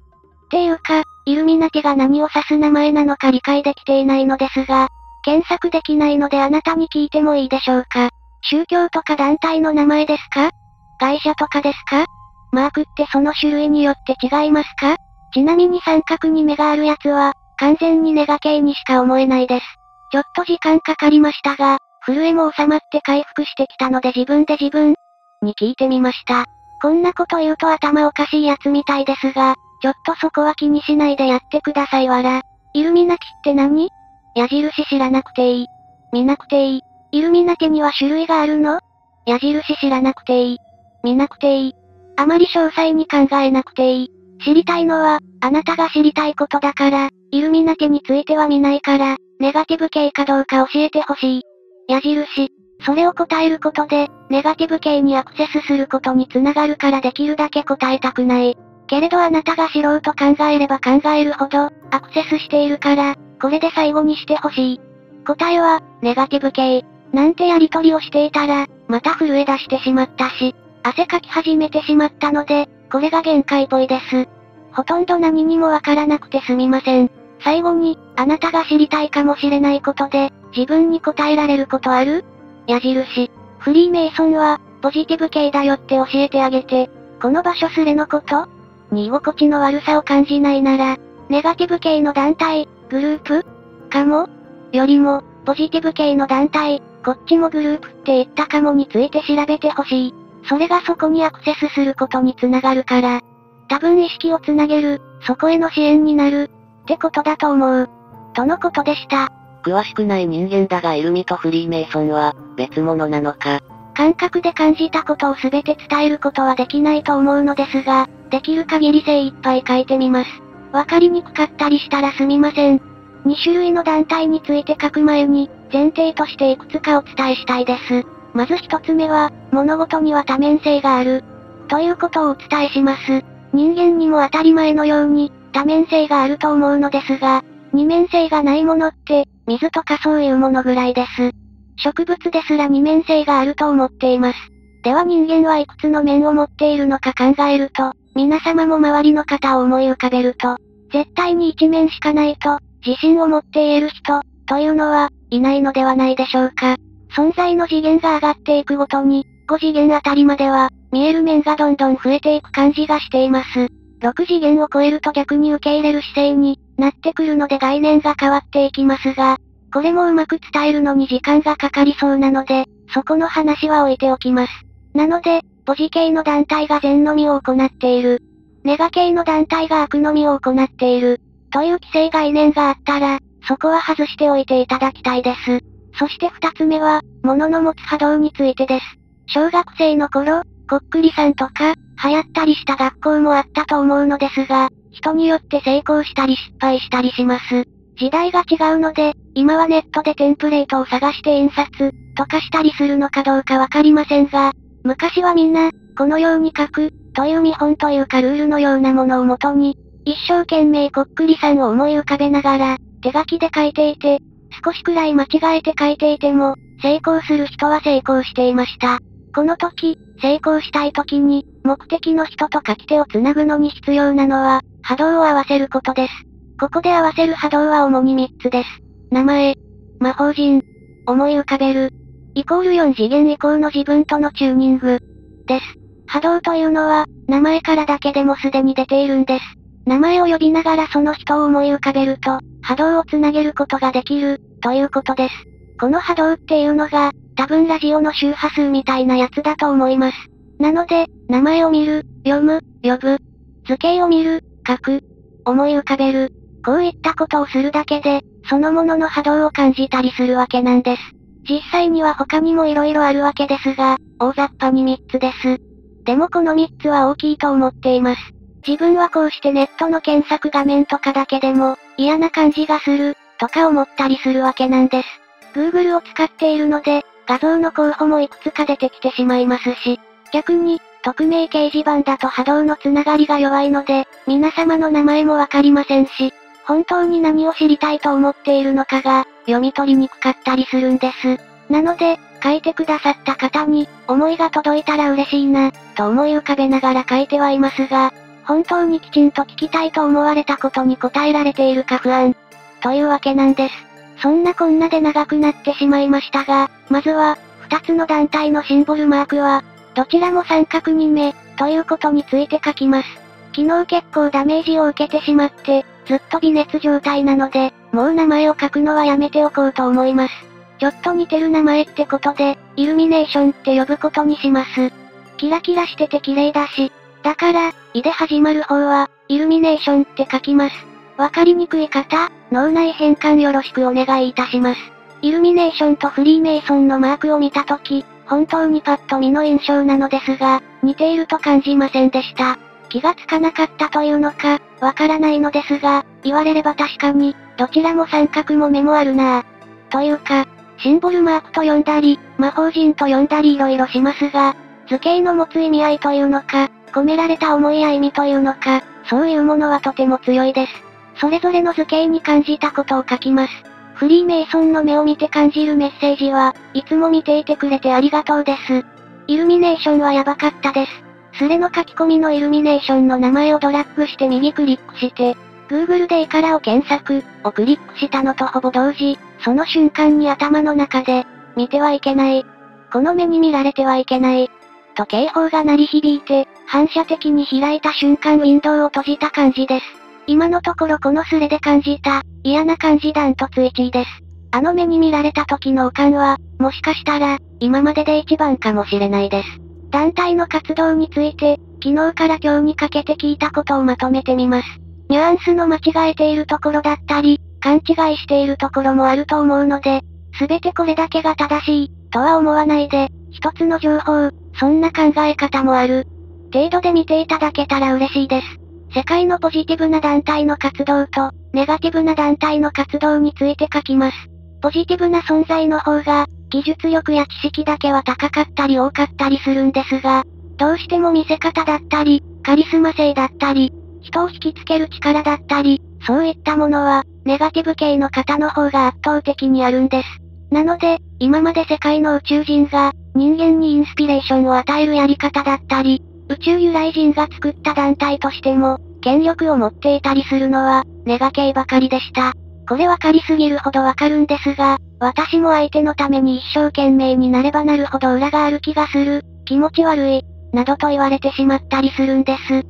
ていうか、イルミナティが何を指す名前なのか理解できていないのですが、検索できないのであなたに聞いてもいいでしょうか。宗教とか団体の名前ですか？会社とかですか？マークってその種類によって違いますか？ちなみに三角に目があるやつは、完全にネガ系にしか思えないです。ちょっと時間かかりましたが、震えも収まって回復してきたので自分で自分に聞いてみました。こんなこと言うと頭おかしいやつみたいですが、ちょっとそこは気にしないでやってくださいわら。イルミナティって何？矢印知らなくていい。見なくていい。イルミナティには種類があるの？矢印知らなくていい。見なくていい。あまり詳細に考えなくていい。知りたいのは、あなたが知りたいことだから、イルミナティについては見ないから、ネガティブ系かどうか教えてほしい。矢印。それを答えることで、ネガティブ系にアクセスすることにつながるからできるだけ答えたくない。けれどあなたが知ろうと考えれば考えるほど、アクセスしているから、これで最後にしてほしい。答えは、ネガティブ系。なんてやりとりをしていたら、また震え出してしまったし、汗かき始めてしまったので、これが限界っぽいです。ほとんど何にもわからなくてすみません。最後に、あなたが知りたいかもしれないことで、自分に答えられることある？矢印。フリーメイソンは、ポジティブ系だよって教えてあげて、この場所すれのこと？に居心地の悪さを感じないなら、ネガティブ系の団体、グループ？かもよりも、ポジティブ系の団体、こっちもグループって言ったかもについて調べてほしい。それがそこにアクセスすることにつながるから。多分意識をつなげる、そこへの支援になる、ってことだと思う。とのことでした。詳しくない人間だがイルミとフリーメイソンは、別物なのか。感覚で感じたことを全て伝えることはできないと思うのですが、できる限り精一杯書いてみます。わかりにくかったりしたらすみません。2種類の団体について書く前に、前提としていくつかお伝えしたいです。まず一つ目は、物事には多面性がある。ということをお伝えします。人間にも当たり前のように、多面性があると思うのですが、二面性がないものって、水とかそういうものぐらいです。植物ですら二面性があると思っています。では人間はいくつの面を持っているのか考えると、皆様も周りの方を思い浮かべると、絶対に一面しかないと、自信を持って言える人、というのは、いないのではないでしょうか。存在の次元が上がっていくごとに、5次元あたりまでは、見える面がどんどん増えていく感じがしています。6次元を超えると逆に受け入れる姿勢になってくるので概念が変わっていきますが、これもうまく伝えるのに時間がかかりそうなので、そこの話は置いておきます。なので、ポジ系の団体が善のみを行っている。ネガ系の団体が悪のみを行っている。という規制概念があったら、そこは外しておいていただきたいです。そして二つ目は、物の持つ波動についてです。小学生の頃、こっくりさんとか、流行ったりした学校もあったと思うのですが、人によって成功したり失敗したりします。時代が違うので、今はネットでテンプレートを探して印刷、とかしたりするのかどうかわかりませんが、昔はみんな、このように書く、という見本というかルールのようなものをもとに、一生懸命こっくりさんを思い浮かべながら、手書きで書いていて、少しくらい間違えて書いていても、成功する人は成功していました。この時、成功したい時に、目的の人と書き手をつなぐのに必要なのは、波動を合わせることです。ここで合わせる波動は主に3つです。名前、魔法陣、思い浮かべる、イコール4次元以降の自分とのチューニング、です。波動というのは、名前からだけでもすでに出ているんです。名前を呼びながらその人を思い浮かべると、波動をつなげることができる、ということです。この波動っていうのが、多分ラジオの周波数みたいなやつだと思います。なので、名前を見る、読む、呼ぶ、図形を見る、書く、思い浮かべる、こういったことをするだけで、そのものの波動を感じたりするわけなんです。実際には他にも色々あるわけですが、大雑把に3つです。でもこの3つは大きいと思っています。自分はこうしてネットの検索画面とかだけでも、嫌な感じがする、とか思ったりするわけなんです。Google を使っているので、画像の候補もいくつか出てきてしまいますし、逆に、匿名掲示板だと波動のつながりが弱いので、皆様の名前もわかりませんし、本当に何を知りたいと思っているのかが、読み取りにくかったりするんです。なので、書いてくださった方に、思いが届いたら嬉しいな、と思い浮かべながら書いてはいますが、本当にきちんと聞きたいと思われたことに答えられているか不安。というわけなんです。そんなこんなで長くなってしまいましたが、まずは、二つの団体のシンボルマークは、どちらも三角2目、ということについて書きます。昨日結構ダメージを受けてしまって、ずっと微熱状態なので、もう名前を書くのはやめておこうと思います。ちょっと似てる名前ってことで、イルミネーションって呼ぶことにします。キラキラしてて綺麗だし。だから、いで始まる方は、イルミネーションって書きます。わかりにくい方、脳内変換よろしくお願いいたします。イルミネーションとフリーメイソンのマークを見たとき、本当にパッと見の印象なのですが、似ていると感じませんでした。気がつかなかったというのか、わからないのですが、言われれば確かに、どちらも三角も目もあるなぁ。というか、シンボルマークと呼んだり、魔法陣と呼んだり色々しますが、図形の持つ意味合いというのか、込められた思いや意味というのか、そういうものはとても強いです。それぞれの図形に感じたことを書きます。フリーメイソンの目を見て感じるメッセージは、いつも見ていてくれてありがとうです。イルミネーションはやばかったです。スレの書き込みのイルミネーションの名前をドラッグして右クリックして、Google でイカラを検索、をクリックしたのとほぼ同時、その瞬間に頭の中で、見てはいけない。この目に見られてはいけない。と警報が鳴り響いて、反射的に開いた瞬間ウィンドウを閉じた感じです。今のところこのスレで感じた、嫌な感じダントツ1位です。あの目に見られた時のお感は、もしかしたら、今までで一番かもしれないです。団体の活動について、昨日から今日にかけて聞いたことをまとめてみます。ニュアンスの間違えているところだったり、勘違いしているところもあると思うので、すべてこれだけが正しい、とは思わないで、一つの情報、そんな考え方もある。程度で見ていただけたら嬉しいです。世界のポジティブな団体の活動と、ネガティブな団体の活動について書きます。ポジティブな存在の方が、技術力や知識だけは高かったり多かったりするんですが、どうしても見せ方だったり、カリスマ性だったり、人を引きつける力だったり、そういったものは、ネガティブ系の方の方が圧倒的にあるんです。なので、今まで世界の宇宙人が、人間にインスピレーションを与えるやり方だったり、宇宙由来人が作った団体としても、権力を持っていたりするのは、ネガ系ばかりでした。これわかりすぎるほどわかるんですが、私も相手のために一生懸命になればなるほど裏がある気がする、気持ち悪い、などと言われてしまったりするんです。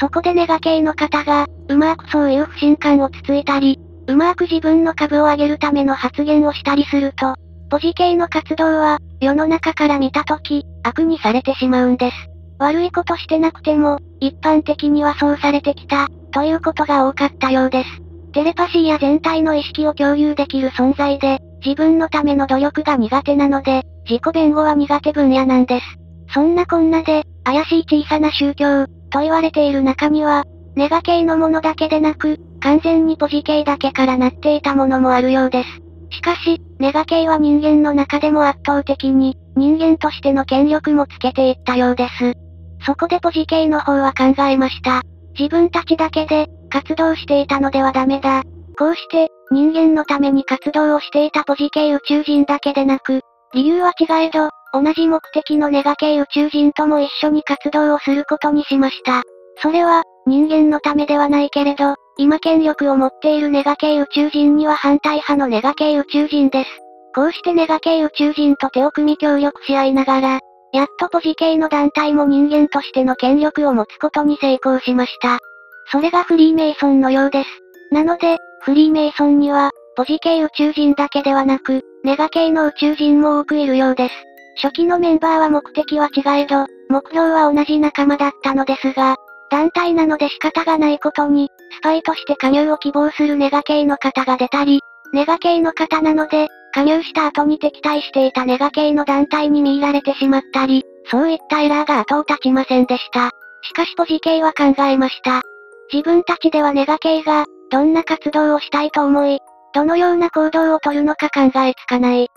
そこでネガ系の方が、うまくそういう不信感をつついたり、うまく自分の株を上げるための発言をしたりすると、ポジ系の活動は、世の中から見たとき、悪にされてしまうんです。悪いことしてなくても、一般的にはそうされてきた、ということが多かったようです。テレパシーや全体の意識を共有できる存在で、自分のための努力が苦手なので、自己弁護は苦手分野なんです。そんなこんなで、怪しい小さな宗教、と言われている中には、ネガ系のものだけでなく、完全にポジ系だけからなっていたものもあるようです。しかし、ネガ系は人間の中でも圧倒的に、人間としての権力もつけていったようです。そこでポジ系の方は考えました。自分たちだけで、活動していたのではダメだ。こうして、人間のために活動をしていたポジ系宇宙人だけでなく、理由は違えど、同じ目的のネガ系宇宙人とも一緒に活動をすることにしました。それは、人間のためではないけれど、今権力を持っているネガ系宇宙人には反対派のネガ系宇宙人です。こうしてネガ系宇宙人と手を組み協力し合いながら、やっとポジ系の団体も人間としての権力を持つことに成功しました。それがフリーメイソンのようです。なので、フリーメイソンには、ポジ系宇宙人だけではなく、ネガ系の宇宙人も多くいるようです。初期のメンバーは目的は違えど、目標は同じ仲間だったのですが、団体なので仕方がないことに、スパイとして加入を希望するネガ系の方が出たり、ネガ系の方なので、加入した後に敵対していたネガ系の団体に見入られてしまったり、そういったエラーが後を絶ちませんでした。しかしポジ系は考えました。自分たちではネガ系が、どんな活動をしたいと思い、どのような行動をとるのか考えつかない。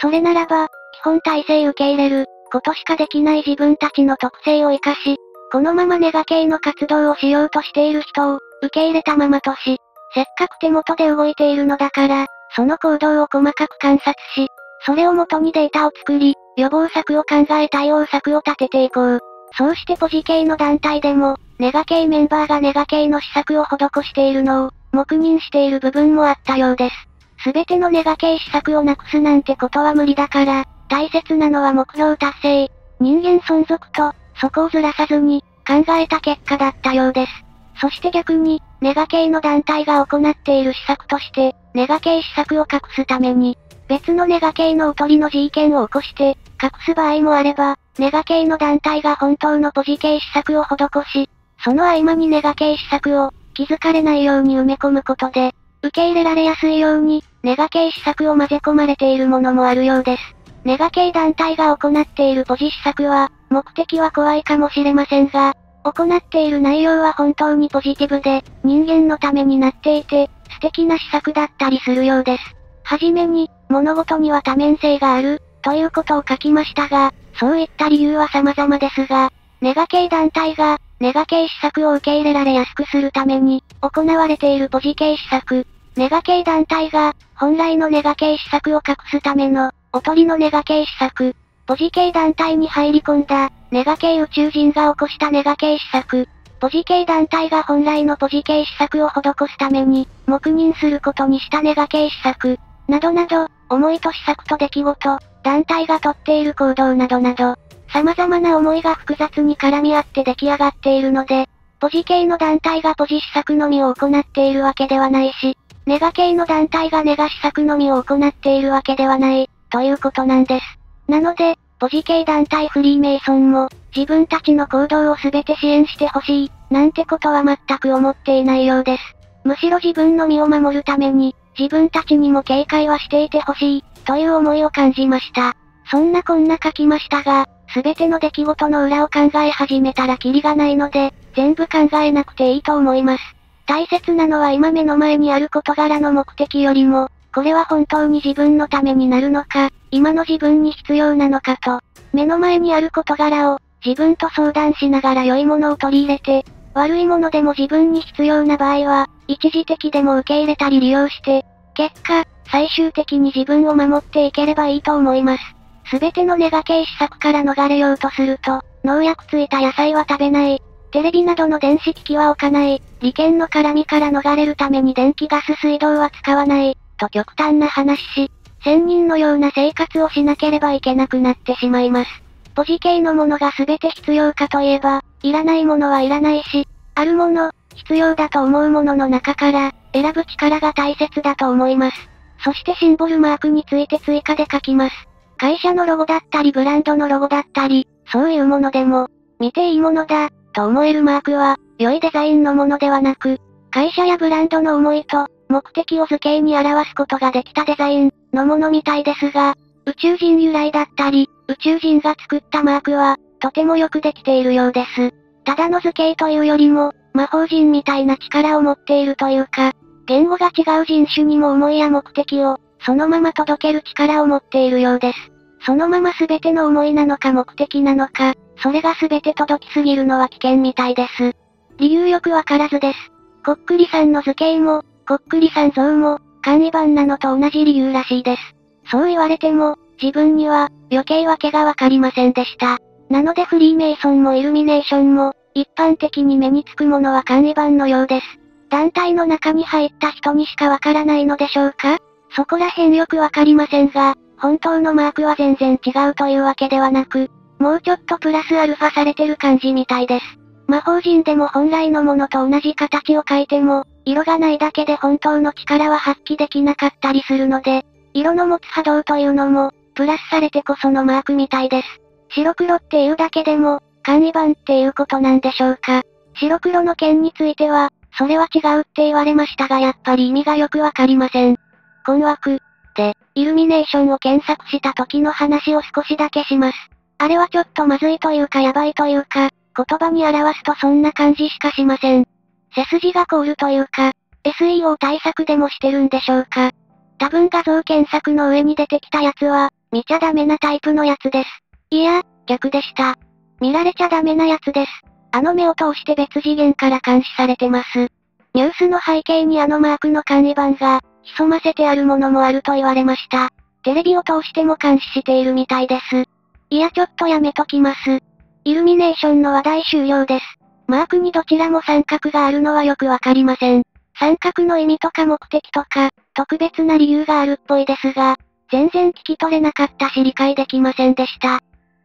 それならば、基本体制受け入れる、ことしかできない自分たちの特性を活かし、このままネガ系の活動をしようとしている人を、受け入れたままとし、せっかく手元で動いているのだから、その行動を細かく観察し、それを元にデータを作り、予防策を考え対応策を立てていこう。そうしてポジ系の団体でも、ネガ系メンバーがネガ系の施策を施しているのを、黙認している部分もあったようです。すべてのネガ系施策をなくすなんてことは無理だから、大切なのは目標達成、人間存続と、そこをずらさずに、考えた結果だったようです。そして逆に、ネガ系の団体が行っている施策として、ネガ系施策を隠すために、別のネガ系のおとりの事件を起こして、隠す場合もあれば、ネガ系の団体が本当のポジ系施策を施し、その合間にネガ系施策を、気づかれないように埋め込むことで、受け入れられやすいように、ネガ系施策を混ぜ込まれているものもあるようです。ネガ系団体が行っているポジ施策は、目的は怖いかもしれませんが、行っている内容は本当にポジティブで、人間のためになっていて、素敵な施策だったりするようです。はじめに、物事には多面性がある、ということを書きましたが、そういった理由は様々ですが、ネガ系団体が、ネガ系施策を受け入れられやすくするために、行われているポジ系施策、ネガ系団体が、本来のネガ系施策を隠すための、おとりのネガ系施策、ポジ系団体に入り込んだ、ネガ系宇宙人が起こしたネガ系施策、ポジ系団体が本来のポジ系施策を施すために、黙認することにしたネガ系施策、などなど、思いと施策と出来事、団体がとっている行動などなど、様々な思いが複雑に絡み合って出来上がっているので、ポジ系の団体がポジ施策のみを行っているわけではないし、ネガ系の団体がネガ施策のみを行っているわけではない、ということなんです。なので、ポジ系団体フリーメイソンも、自分たちの行動をすべて支援してほしい、なんてことは全く思っていないようです。むしろ自分の身を守るために、自分たちにも警戒はしていてほしい、という思いを感じました。そんなこんな書きましたが、すべての出来事の裏を考え始めたらキリがないので、全部考えなくていいと思います。大切なのは今目の前にある事柄の目的よりも、これは本当に自分のためになるのか、今の自分に必要なのかと、目の前にある事柄を、自分と相談しながら良いものを取り入れて、悪いものでも自分に必要な場合は、一時的でも受け入れたり利用して、結果、最終的に自分を守っていければいいと思います。すべてのネガ系施策から逃れようとすると、農薬ついた野菜は食べない、テレビなどの電子機器は置かない、利権の絡みから逃れるために電気ガス水道は使わない、と極端な話し、仙人のような生活をしなければいけなくなってしまいます。ポジ系のものが全て必要かといえば、いらないものはいらないし、あるもの、必要だと思うものの中から、選ぶ力が大切だと思います。そしてシンボルマークについて追加で書きます。会社のロゴだったりブランドのロゴだったり、そういうものでも、見ていいものだ、と思えるマークは、良いデザインのものではなく、会社やブランドの思いと、目的を図形に表すことができたデザイン、のものみたいですが、宇宙人由来だったり、宇宙人が作ったマークは、とてもよくできているようです。ただの図形というよりも、魔法人みたいな力を持っているというか、言語が違う人種にも思いや目的を、そのまま届ける力を持っているようです。そのまま全ての思いなのか目的なのか、それが全て届きすぎるのは危険みたいです。理由よくわからずです。こっくりさんの図形も、こっくりさん像も、簡易版なのと同じ理由らしいです。そう言われても、自分には、余計わけがわかりませんでした。なのでフリーメイソンもイルミネーションも、一般的に目につくものは簡易版のようです。団体の中に入った人にしかわからないのでしょうか？そこら辺よくわかりませんが、本当のマークは全然違うというわけではなく、もうちょっとプラスアルファされてる感じみたいです。魔法陣でも本来のものと同じ形を描いても、色がないだけで本当の力は発揮できなかったりするので、色の持つ波動というのも、プラスされてこそのマークみたいです。白黒っていうだけでも、簡易版っていうことなんでしょうか。白黒の件については、それは違うって言われましたがやっぱり意味がよくわかりません。困惑。で、イルミネーションを検索した時の話を少しだけします。あれはちょっとまずいというかやばいというか、言葉に表すとそんな感じしかしません。背筋が凍るというか、SEO 対策でもしてるんでしょうか。多分画像検索の上に出てきたやつは、見ちゃダメなタイプのやつです。いや、逆でした。見られちゃダメなやつです。あの目を通して別次元から監視されてます。ニュースの背景にあのマークの簡易版が、潜ませてあるものもあると言われました。テレビを通しても監視しているみたいです。いやちょっとやめときます。イルミネーションの話題終了です。マークにどちらも三角があるのはよくわかりません。三角の意味とか目的とか、特別な理由があるっぽいですが、全然聞き取れなかったし理解できませんでした。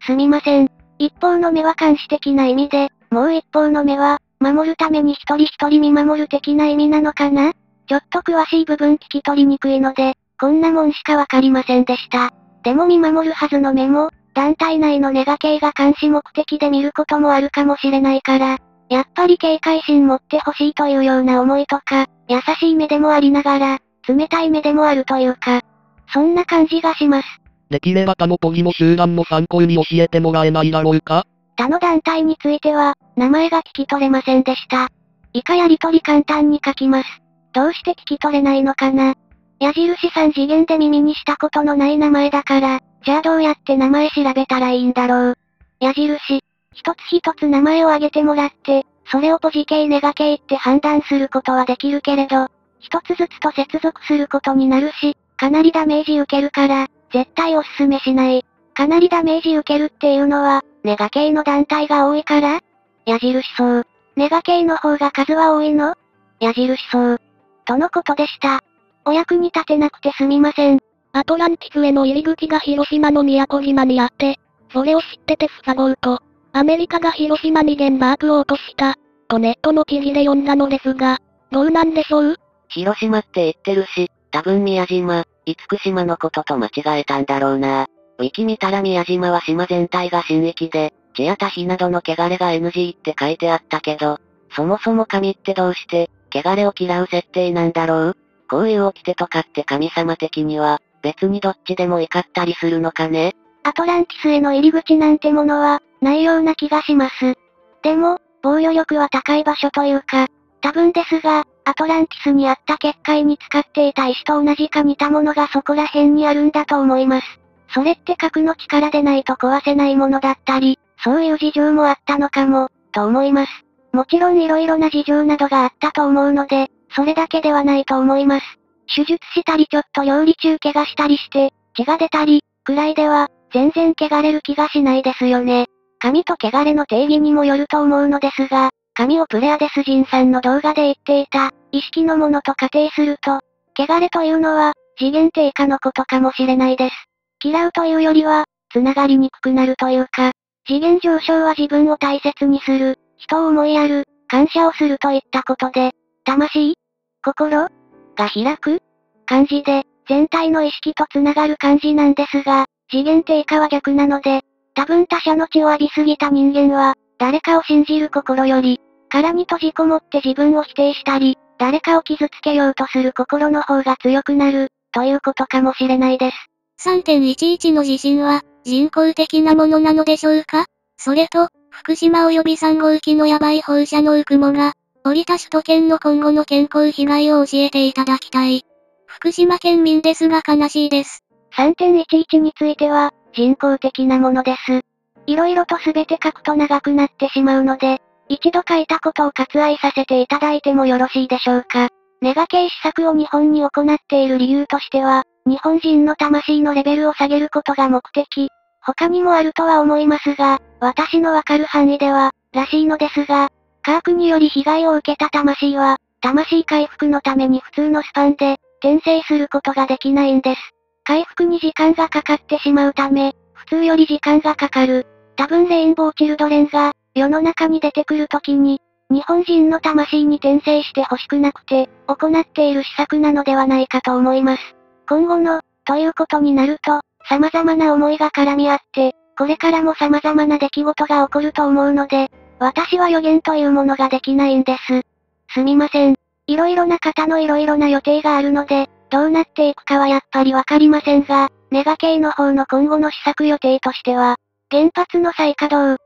すみません。一方の目は監視的な意味で、もう一方の目は、守るために一人一人見守る的な意味なのかな？ちょっと詳しい部分聞き取りにくいので、こんなもんしかわかりませんでした。でも見守るはずの目も、団体内のネガ系が監視目的で見ることもあるかもしれないから、やっぱり警戒心持ってほしいというような思いとか、優しい目でもありながら、冷たい目でもあるというか、そんな感じがします。できれば他のポギモ集団も参考に教えてもらえないだろうか？他の団体については、名前が聞き取れませんでした。以下やりとり簡単に書きます。どうして聞き取れないのかな？矢印3次元で耳にしたことのない名前だから、じゃあどうやって名前調べたらいいんだろう？矢印。一つ一つ名前を挙げてもらって、それをポジ系ネガ系って判断することはできるけれど、一つずつと接続することになるし、かなりダメージ受けるから、絶対おすすめしない。かなりダメージ受けるっていうのは、ネガ系の団体が多いから？矢印そう。ネガ系の方が数は多いの？矢印そう。とのことでした。お役に立てなくてすみません。アトランティスへの入り口が広島の宮古島にあって、それを知ってて塞ごうと、アメリカが広島に原爆を落とした、とネットの記事で読んだのですが、どうなんでしょう？広島って言ってるし、多分宮島、厳島のことと間違えたんだろうな。ウィキ見たら宮島は島全体が新域で、血やタヒなどの汚れが NG って書いてあったけど、そもそも神ってどうして、汚れを嫌う設定なんだろう？こういう掟とかって神様的には、別にどっちでも怒ったりするのかね？アトランティスへの入り口なんてものは、ないような気がします。でも、防御力は高い場所というか、多分ですが、アトランティスにあった結界に使っていた石と同じか似たものがそこら辺にあるんだと思います。それって核の力でないと壊せないものだったり、そういう事情もあったのかも、と思います。もちろん色々な事情などがあったと思うので、それだけではないと思います。手術したりちょっと料理中怪我したりして、血が出たり、くらいでは、全然汚れる気がしないですよね。神と汚れの定義にもよると思うのですが、神をプレアデス人さんの動画で言っていた、意識のものと仮定すると、汚れというのは、次元低下のことかもしれないです。嫌うというよりは、繋がりにくくなるというか、次元上昇は自分を大切にする、人を思いやる、感謝をするといったことで、魂？心？が開く？感じで、全体の意識と繋がる感じなんですが、次元低下は逆なので、多分他者の血を浴びすぎた人間は、誰かを信じる心より、殻に閉じこもって自分を否定したり、誰かを傷つけようとする心の方が強くなる、ということかもしれないです。3.11の地震は、人工的なものなのでしょうか？それと、福島及び3号機のヤバい放射能雲が、降りた首都圏の今後の健康被害を教えていただきたい。福島県民ですが悲しいです。3.11については、人工的なものです。色々と全て書くと長くなってしまうので、一度書いたことを割愛させていただいてもよろしいでしょうか。ネガ系施策を日本に行っている理由としては、日本人の魂のレベルを下げることが目的。他にもあるとは思いますが、私のわかる範囲では、らしいのですが、科学により被害を受けた魂は、魂回復のために普通のスパンで、転生することができないんです。回復に時間がかかってしまうため、普通より時間がかかる。多分レインボーチルドレンが、世の中に出てくるときに、日本人の魂に転生して欲しくなくて、行っている施策なのではないかと思います。今後の、ということになると、様々な思いが絡み合って、これからも様々な出来事が起こると思うので、私は予言というものができないんです。すみません。色々な方の色々な予定があるので、どうなっていくかはやっぱりわかりませんが、ネガ系の方の今後の施策予定としては、原発の再稼働、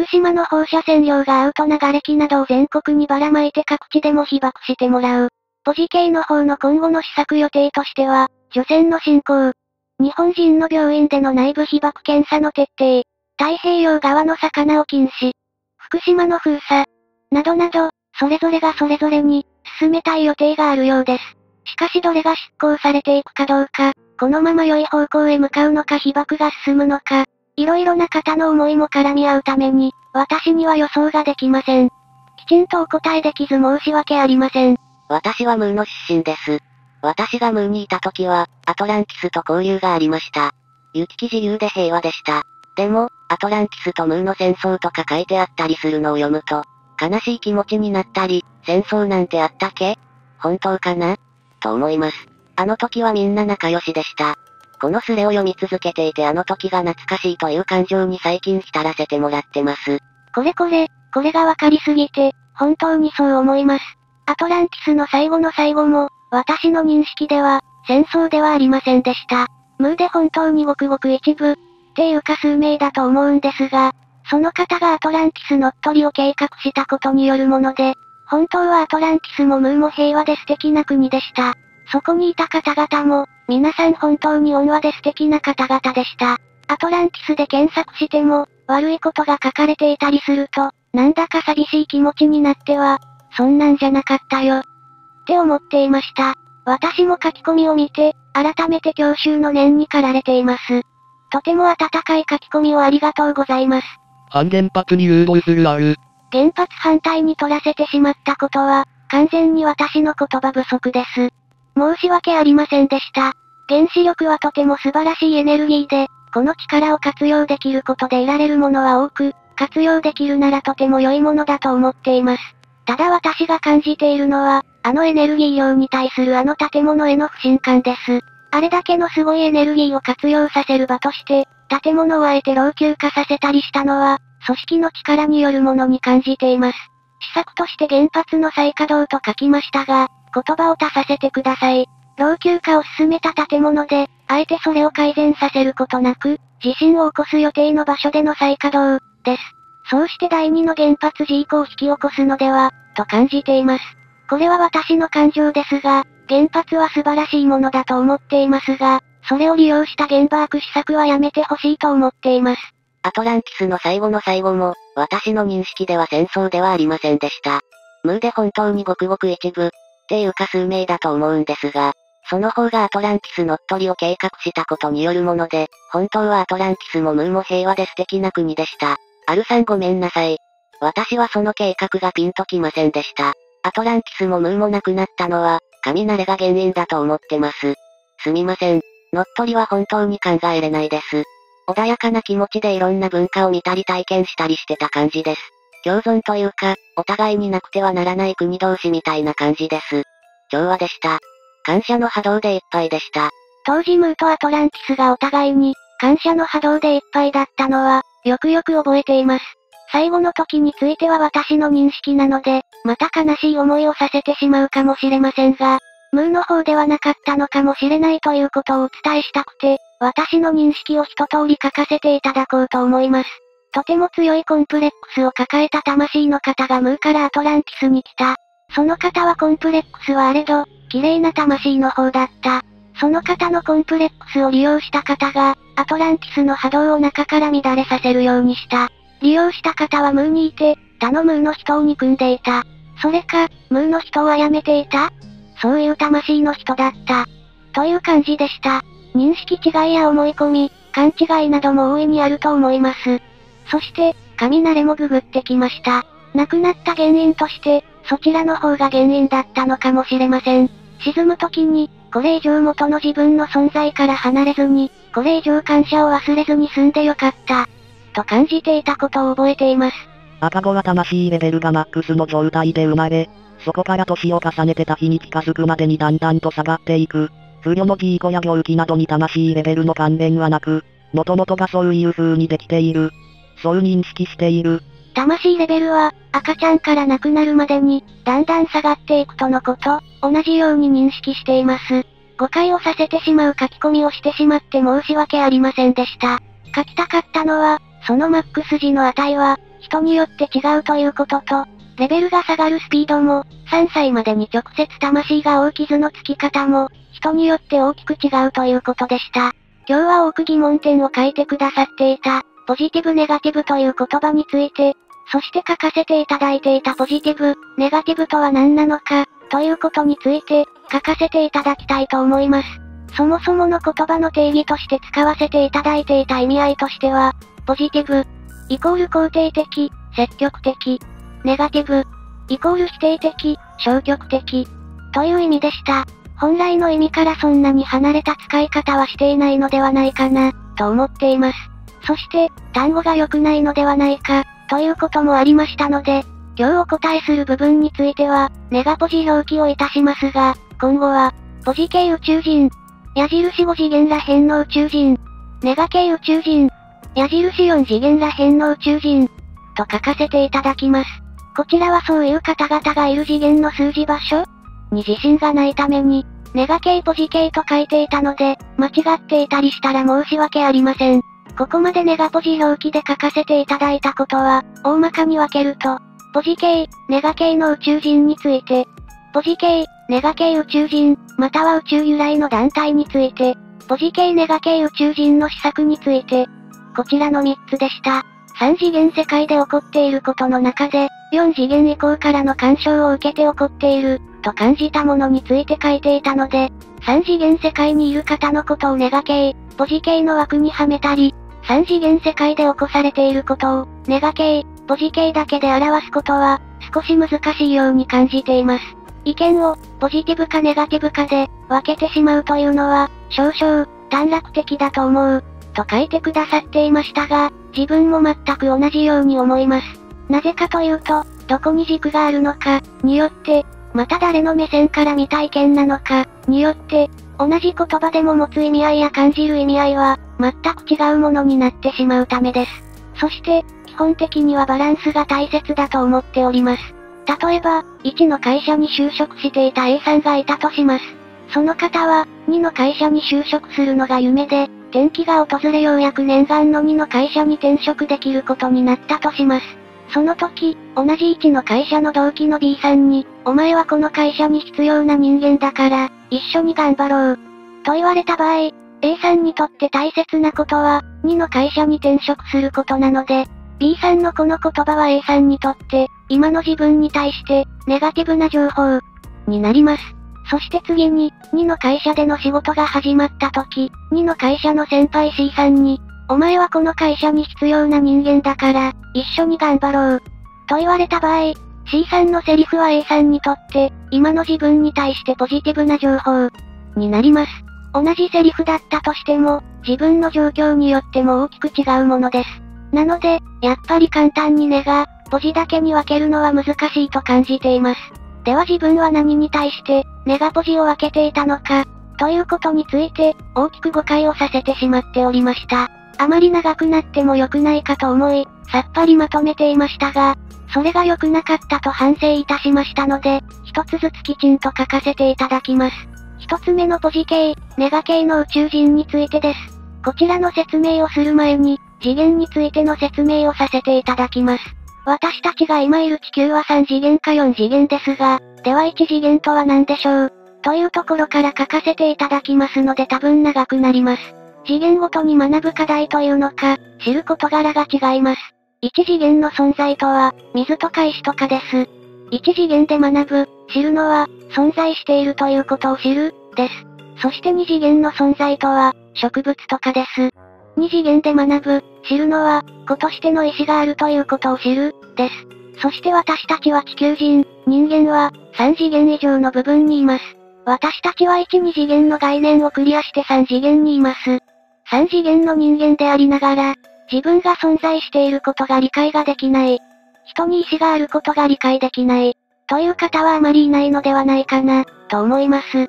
福島の放射線量がアウトな瓦礫などを全国にばらまいて各地でも被爆してもらう。ポジ系の方の今後の施策予定としては、除染の進行。日本人の病院での内部被爆検査の徹底。太平洋側の魚を禁止。福島の封鎖。などなど、それぞれがそれぞれに、進めたい予定があるようです。しかしどれが執行されていくかどうか、このまま良い方向へ向かうのか被爆が進むのか、色々な方の思いも絡み合うために、私には予想ができません。きちんとお答えできず申し訳ありません。私はムーの出身です。私がムーにいた時は、アトランティスと交流がありました。行き来自由で平和でした。でも、アトランティスとムーの戦争とか書いてあったりするのを読むと、悲しい気持ちになったり、戦争なんてあったっけ？本当かな？と思います。あの時はみんな仲良しでした。このスレを読み続けていてあの時が懐かしいという感情に最近浸らせてもらってます。これこれ、これがわかりすぎて、本当にそう思います。アトランティスの最後の最後も、私の認識では、戦争ではありませんでした。ムーで本当にごくごく一部、っていうか数名だと思うんですが、その方がアトランティス乗っ取りを計画したことによるもので、本当はアトランティスもムーも平和で素敵な国でした。そこにいた方々も、皆さん本当に温和で素敵な方々でした。アトランティスで検索しても、悪いことが書かれていたりすると、なんだか寂しい気持ちになっては、そんなんじゃなかったよ。って思っていました。私も書き込みを見て、改めて教習の念に駆られています。とても温かい書き込みをありがとうございます。反原発に誘導するある。原発反対に取らせてしまったことは、完全に私の言葉不足です。申し訳ありませんでした。原子力はとても素晴らしいエネルギーで、この力を活用できることで得られるものは多く、活用できるならとても良いものだと思っています。ただ私が感じているのは、あのエネルギー量に対するあの建物への不信感です。あれだけのすごいエネルギーを活用させる場として、建物をあえて老朽化させたりしたのは、組織の力によるものに感じています。施策として原発の再稼働と書きましたが、言葉を足させてください。老朽化を進めた建物で、あえてそれを改善させることなく、地震を起こす予定の場所での再稼働、です。そうして第2の原発事故を引き起こすのでは、と感じています。これは私の感情ですが、原発は素晴らしいものだと思っていますが、それを利用した原爆施策はやめてほしいと思っています。アトランティスの最後の最後も、私の認識では戦争ではありませんでした。ムーで本当にごくごく一部、っていうか数名だと思うんですが、その方がアトランティス乗っ取りを計画したことによるもので、本当はアトランティスもムーも平和で素敵な国でした。アルさんごめんなさい。私はその計画がピンときませんでした。アトランティスもムーもなくなったのは、神慣れが原因だと思ってます。すみません。乗っ取りは本当に考えれないです。穏やかな気持ちでいろんな文化を見たり体験したりしてた感じです。共存というか、お互いになくてはならない国同士みたいな感じです。調和でした。感謝の波動でいっぱいでした。当時ムーとアトランティスがお互いに、感謝の波動でいっぱいだったのは、よくよく覚えています。最後の時については私の認識なので、また悲しい思いをさせてしまうかもしれませんが、ムーの方ではなかったのかもしれないということをお伝えしたくて、私の認識を一通り書かせていただこうと思います。とても強いコンプレックスを抱えた魂の方がムーからアトランティスに来た。その方はコンプレックスはあれど、綺麗な魂の方だった。その方のコンプレックスを利用した方が、アトランティスの波動を中から乱れさせるようにした。利用した方はムーにいて、他のムーの人を憎んでいた。それか、ムーの人を殺めていたそういう魂の人だった。という感じでした。認識違いや思い込み、勘違いなども大いにあると思います。そして、神慣れもググってきました。亡くなった原因として、そちらの方が原因だったのかもしれません。沈む時に、これ以上元の自分の存在から離れずに、これ以上感謝を忘れずに済んでよかった。と感じていたことを覚えています。赤子は魂レベルがマックスの状態で生まれ、そこから年を重ねて多日に近づくまでにだんだんと下がっていく。不慮のギーコや病気などに魂レベルの関連はなく、もともとがそういう風にできている。そう認識している。魂レベルは、赤ちゃんから亡くなるまでに、だんだん下がっていくとのこと、同じように認識しています。誤解をさせてしまう書き込みをしてしまって申し訳ありませんでした。書きたかったのは、そのマックス時の値は、人によって違うということと、レベルが下がるスピードも、3歳までに直接魂が大傷のつき方も、人によって大きく違うということでした。今日は多く疑問点を書いてくださっていた、ポジティブネガティブという言葉について、そして書かせていただいていたポジティブ、ネガティブとは何なのか、ということについて、書かせていただきたいと思います。そもそもの言葉の定義として使わせていただいていた意味合いとしては、ポジティブ、イコール肯定的、積極的、ネガティブ、イコール否定的、消極的、という意味でした。本来の意味からそんなに離れた使い方はしていないのではないかな、と思っています。そして、単語が良くないのではないか、ということもありましたので、今日お答えする部分については、ネガポジ表記をいたしますが、今後は、ポジ系宇宙人、矢印5次元ら辺の宇宙人、ネガ系宇宙人、矢印4次元ら辺の宇宙人、と書かせていただきます。こちらはそういう方々がいる次元の数字場所？に自信がないために、ネガ系ポジ系と書いていたので、間違っていたりしたら申し訳ありません。ここまでネガポジ表記で書かせていただいたことは、大まかに分けると、ポジ系、ネガ系の宇宙人について、ポジ系、ネガ系宇宙人、または宇宙由来の団体について、ポジ系ネガ系宇宙人の施策について、こちらの3つでした。3次元世界で起こっていることの中で、4次元以降からの干渉を受けて起こっている、と感じたものについて書いていたので、3次元世界にいる方のことをネガ系、ポジ系の枠にはめたり、3次元世界で起こされていることを、ネガ系、ポジ系だけで表すことは、少し難しいように感じています。意見を、ポジティブかネガティブかで、分けてしまうというのは、少々、短絡的だと思う、と書いてくださっていましたが、自分も全く同じように思います。なぜかというと、どこに軸があるのか、によって、また誰の目線から見た意見なのか、によって、同じ言葉でも持つ意味合いや感じる意味合いは、全く違うものになってしまうためです。そして、基本的にはバランスが大切だと思っております。例えば、1の会社に就職していた A さんがいたとします。その方は、2の会社に就職するのが夢で、転機が訪れようやく念願の2の会社に転職できることになったとします。その時、同じ1の会社の同期の B さんに、お前はこの会社に必要な人間だから、一緒に頑張ろう。と言われた場合、A さんにとって大切なことは、2の会社に転職することなので、B さんのこの言葉は A さんにとって、今の自分に対して、ネガティブな情報、になります。そして次に、2の会社での仕事が始まった時、2の会社の先輩 C さんに、お前はこの会社に必要な人間だから、一緒に頑張ろう。と言われた場合、C さんのセリフは A さんにとって、今の自分に対してポジティブな情報、になります。同じセリフだったとしても、自分の状況によっても大きく違うものです。なので、やっぱり簡単にネガ、ポジだけに分けるのは難しいと感じています。では自分は何に対して、ネガポジを分けていたのか、ということについて、大きく誤解をさせてしまっておりました。あまり長くなっても良くないかと思い、さっぱりまとめていましたが、それが良くなかったと反省いたしましたので、一つずつきちんと書かせていただきます。一つ目のポジ系、ネガ系の宇宙人についてです。こちらの説明をする前に、次元についての説明をさせていただきます。私たちが今いる地球は3次元か4次元ですが、では1次元とは何でしょう？というところから書かせていただきますので多分長くなります。次元ごとに学ぶ課題というのか、知る事柄が違います。1次元の存在とは、水とか石とかです。1次元で学ぶ、知るのは、存在しているということを知る、です。そして2次元の存在とは、植物とかです。2次元で学ぶ、知るのは、子としての意志があるということを知る、です。そして私たちは地球人、人間は、3次元以上の部分にいます。私たちは1、2次元の概念をクリアして3次元にいます。3次元の人間でありながら、自分が存在していることが理解ができない。人に意志があることが理解できない。という方はあまりいないのではないかな、と思います。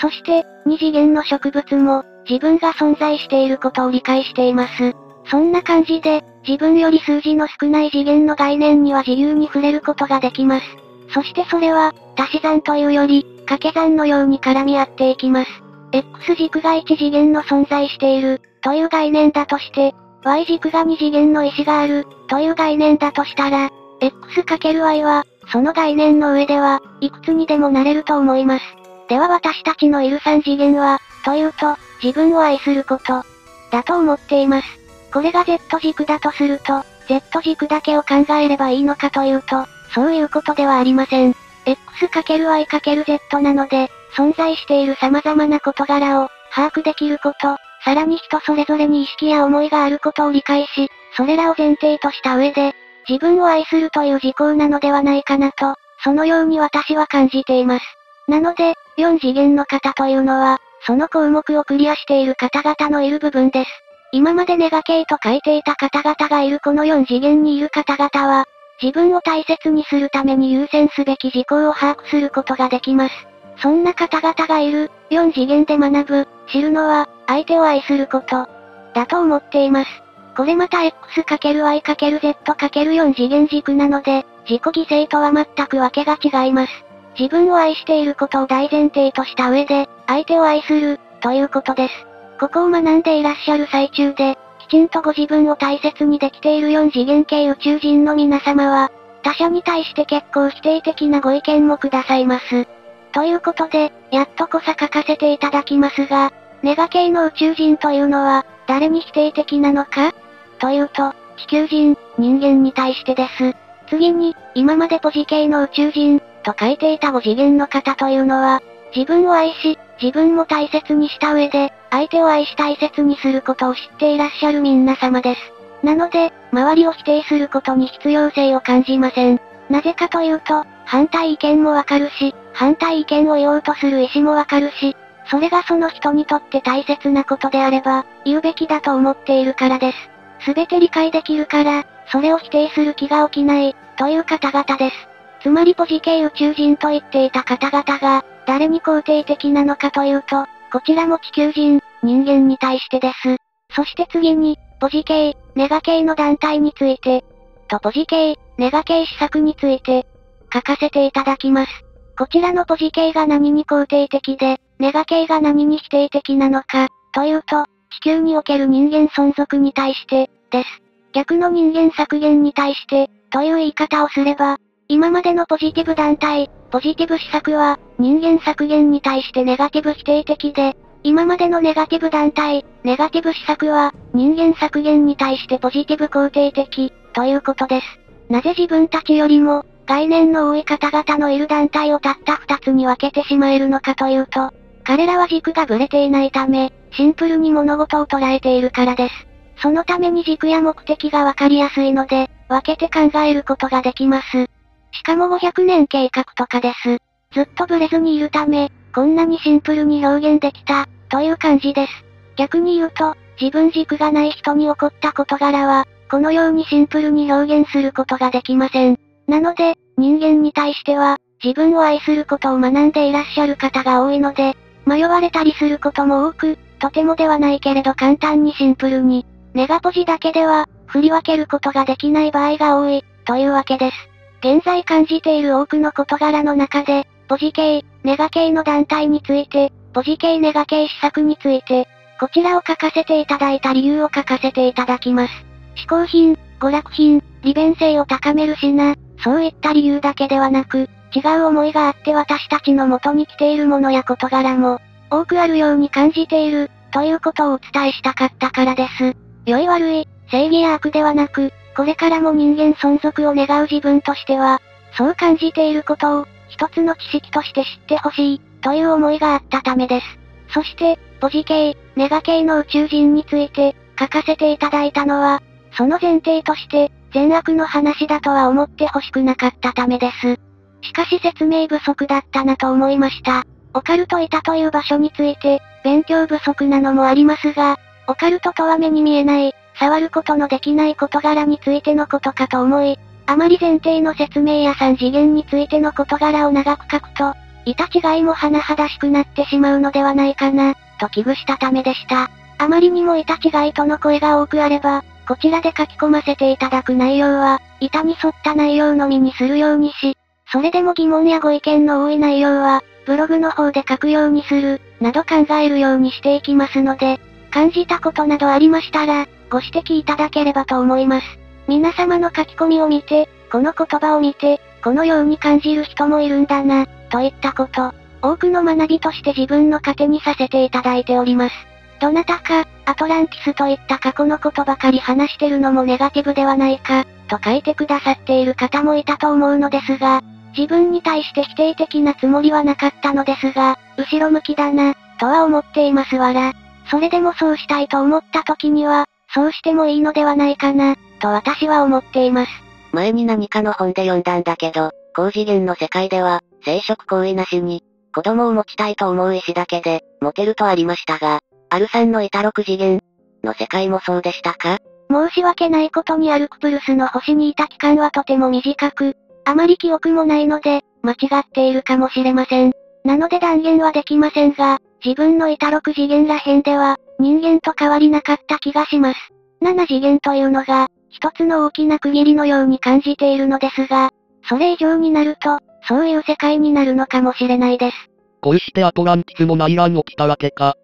そして、2次元の植物も、自分が存在していることを理解しています。そんな感じで、自分より数字の少ない次元の概念には自由に触れることができます。そしてそれは、足し算というより、掛け算のように絡み合っていきます。X 軸が1次元の存在している、という概念だとして、Y 軸が2次元の意思がある、という概念だとしたら、X×Y は、その概念の上では、いくつにでもなれると思います。では私たちのいる3次元は、というと、自分を愛すること、だと思っています。これが Z 軸だとすると、Z 軸だけを考えればいいのかというと、そういうことではありません。X×Y×Z なので、存在している様々な事柄を、把握できること、さらに人それぞれに意識や思いがあることを理解し、それらを前提とした上で、自分を愛するという事項なのではないかなと、そのように私は感じています。なので、4次元の方というのは、その項目をクリアしている方々のいる部分です。今までネガ系と書いていた方々がいるこの4次元にいる方々は、自分を大切にするために優先すべき事項を把握することができます。そんな方々がいる、4次元で学ぶ、知るのは、相手を愛すること、だと思っています。これまた X×Y×Z×4 次元軸なので、自己犠牲とは全くわけが違います。自分を愛していることを大前提とした上で、相手を愛する、ということです。ここを学んでいらっしゃる最中で、きちんとご自分を大切にできている4次元系宇宙人の皆様は、他者に対して結構否定的なご意見もくださいます。ということで、やっとこさ書かせていただきますが、ネガ系の宇宙人というのは、誰に否定的なのか？というと、地球人、人間に対してです。次に、今までポジ系の宇宙人、と書いていた5次元の方というのは、自分を愛し、自分も大切にした上で、相手を愛し大切にすることを知っていらっしゃる皆様です。なので、周りを否定することに必要性を感じません。なぜかというと、反対意見もわかるし、反対意見を言おうとする意思もわかるし、それがその人にとって大切なことであれば、言うべきだと思っているからです。すべて理解できるから、それを否定する気が起きない、という方々です。つまりポジ系宇宙人と言っていた方々が、誰に肯定的なのかというと、こちらも地球人、人間に対してです。そして次に、ポジ系、ネガ系の団体について、とポジ系、ネガ系施策について、書かせていただきます。こちらのポジ系が何に肯定的で、ネガ系が何に否定的なのか、というと、地球における人間存続に対して、です。逆の人間削減に対して、という言い方をすれば、今までのポジティブ団体、ポジティブ施策は、人間削減に対してネガティブ否定的で、今までのネガティブ団体、ネガティブ施策は、人間削減に対してポジティブ肯定的、ということです。なぜ自分たちよりも、概念の多い方々のいる団体をたった二つに分けてしまえるのかというと、彼らは軸がぶれていないため、シンプルに物事を捉えているからです。そのために軸や目的がわかりやすいので、分けて考えることができます。しかも500年計画とかです。ずっとブレずにいるため、こんなにシンプルに表現できた、という感じです。逆に言うと、自分軸がない人に起こった事柄は、このようにシンプルに表現することができません。なので、人間に対しては、自分を愛することを学んでいらっしゃる方が多いので、迷われたりすることも多く、とてもではないけれど簡単にシンプルに、ネガポジだけでは、振り分けることができない場合が多い、というわけです。現在感じている多くの事柄の中で、ポジ系、ネガ系の団体について、ポジ系ネガ系施策について、こちらを書かせていただいた理由を書かせていただきます。嗜好品、娯楽品、利便性を高める品、そういった理由だけではなく、違う思いがあって私たちの元に来ているものや事柄も、多くあるように感じている、ということをお伝えしたかったからです。良い悪い、正義や悪ではなく、これからも人間存続を願う自分としては、そう感じていることを、一つの知識として知ってほしい、という思いがあったためです。そして、ポジ系、ネガ系の宇宙人について、書かせていただいたのは、その前提として、善悪の話だとは思ってほしくなかったためです。しかし説明不足だったなと思いました。オカルトいたという場所について、勉強不足なのもありますが、オカルトとは目に見えない、触ることのできない事柄についてのことかと思い、あまり前提の説明や3次元についての事柄を長く書くと、いた違いも甚だしくなってしまうのではないかな、と危惧したためでした。あまりにもいた違いとの声が多くあれば、こちらで書き込ませていただく内容は、板に沿った内容のみにするようにし、それでも疑問やご意見の多い内容は、ブログの方で書くようにする、など考えるようにしていきますので、感じたことなどありましたら、ご指摘いただければと思います。皆様の書き込みを見て、この言葉を見て、このように感じる人もいるんだな、といったこと、多くの学びとして自分の糧にさせていただいております。どなたか、アトランティスといった過去のことばかり話してるのもネガティブではないか、と書いてくださっている方もいたと思うのですが、自分に対して否定的なつもりはなかったのですが、後ろ向きだな、とは思っていますわら。それでもそうしたいと思った時には、そうしてもいいのではないかな、と私は思っています。前に何かの本で読んだんだけど、高次元の世界では、生殖行為なしに、子供を持ちたいと思う意志だけで、持てるとありましたが、アルさんのいた6次元の世界もそうでしたか？申し訳ないことにアルクプルスの星にいた期間はとても短く、あまり記憶もないので、間違っているかもしれません。なので断言はできませんが、自分のいた6次元ら辺では、人間と変わりなかった気がします。7次元というのが、一つの大きな区切りのように感じているのですが、それ以上になると、そういう世界になるのかもしれないです。こうしてアトランティスも内乱起きたわけか。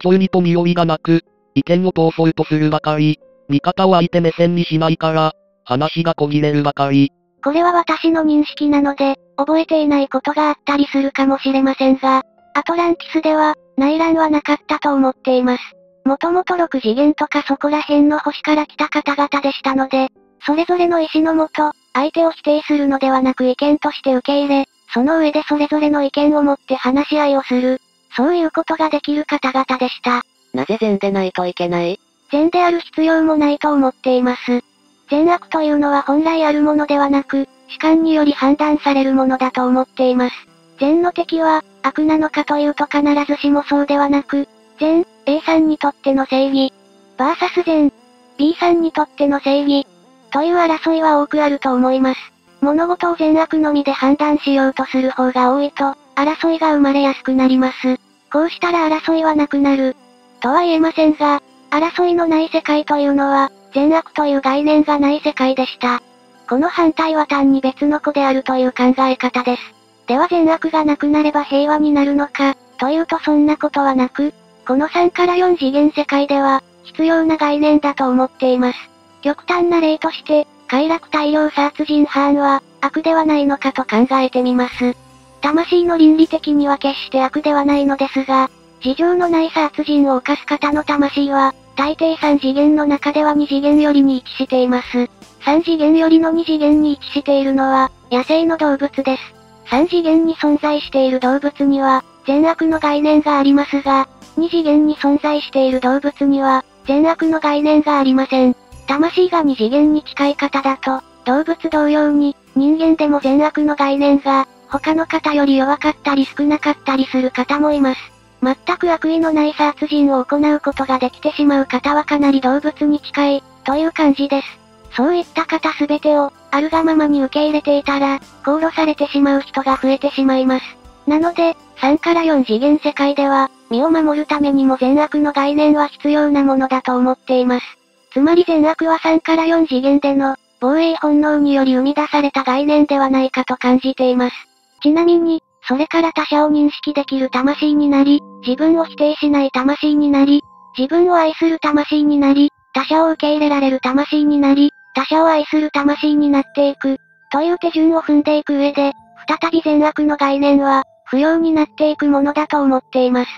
主張にと身寄りがなく、意見を通そうとするばかり、味方を相手目線にしないから、話が途切れるばかり。これは私の認識なので、覚えていないことがあったりするかもしれませんが、アトランティスでは、内乱はなかったと思っています。もともと6次元とかそこら辺の星から来た方々でしたので、それぞれの意思のもと、相手を否定するのではなく意見として受け入れ、その上でそれぞれの意見を持って話し合いをする。そういうことができる方々でした。なぜ善でないといけない？善である必要もないと思っています。善悪というのは本来あるものではなく、主観により判断されるものだと思っています。善の敵は、悪なのかというと必ずしもそうではなく、善、A さんにとっての正義、バーサス善、B さんにとっての正義、という争いは多くあると思います。物事を善悪のみで判断しようとする方が多いと、争いが生まれやすくなります。こうしたら争いはなくなる。とは言えませんが、争いのない世界というのは、善悪という概念がない世界でした。この反対は単に別の子であるという考え方です。では善悪がなくなれば平和になるのか、というとそんなことはなく、この3から4次元世界では、必要な概念だと思っています。極端な例として、快楽大量殺人犯は、悪ではないのかと考えてみます。魂の倫理的には決して悪ではないのですが、事情のない殺人を犯す方の魂は、大抵3次元の中では2次元よりに位置しています。3次元よりの2次元に位置しているのは、野生の動物です。3次元に存在している動物には、善悪の概念がありますが、2次元に存在している動物には、善悪の概念がありません。魂が2次元に近い方だと、動物同様に、人間でも善悪の概念が、他の方より弱かったり少なかったりする方もいます。全く悪意のない殺人を行うことができてしまう方はかなり動物に近い、という感じです。そういった方すべてを、あるがままに受け入れていたら、放浪されてしまう人が増えてしまいます。なので、3から4次元世界では、身を守るためにも善悪の概念は必要なものだと思っています。つまり善悪は3から4次元での、防衛本能により生み出された概念ではないかと感じています。ちなみに、それから他者を認識できる魂になり、自分を否定しない魂になり、自分を愛する魂になり、他者を受け入れられる魂になり、他者を愛する魂になっていく、という手順を踏んでいく上で、再び善悪の概念は、不要になっていくものだと思っています。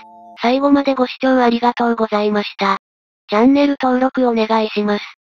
最後までご視聴ありがとうございました。チャンネル登録お願いします。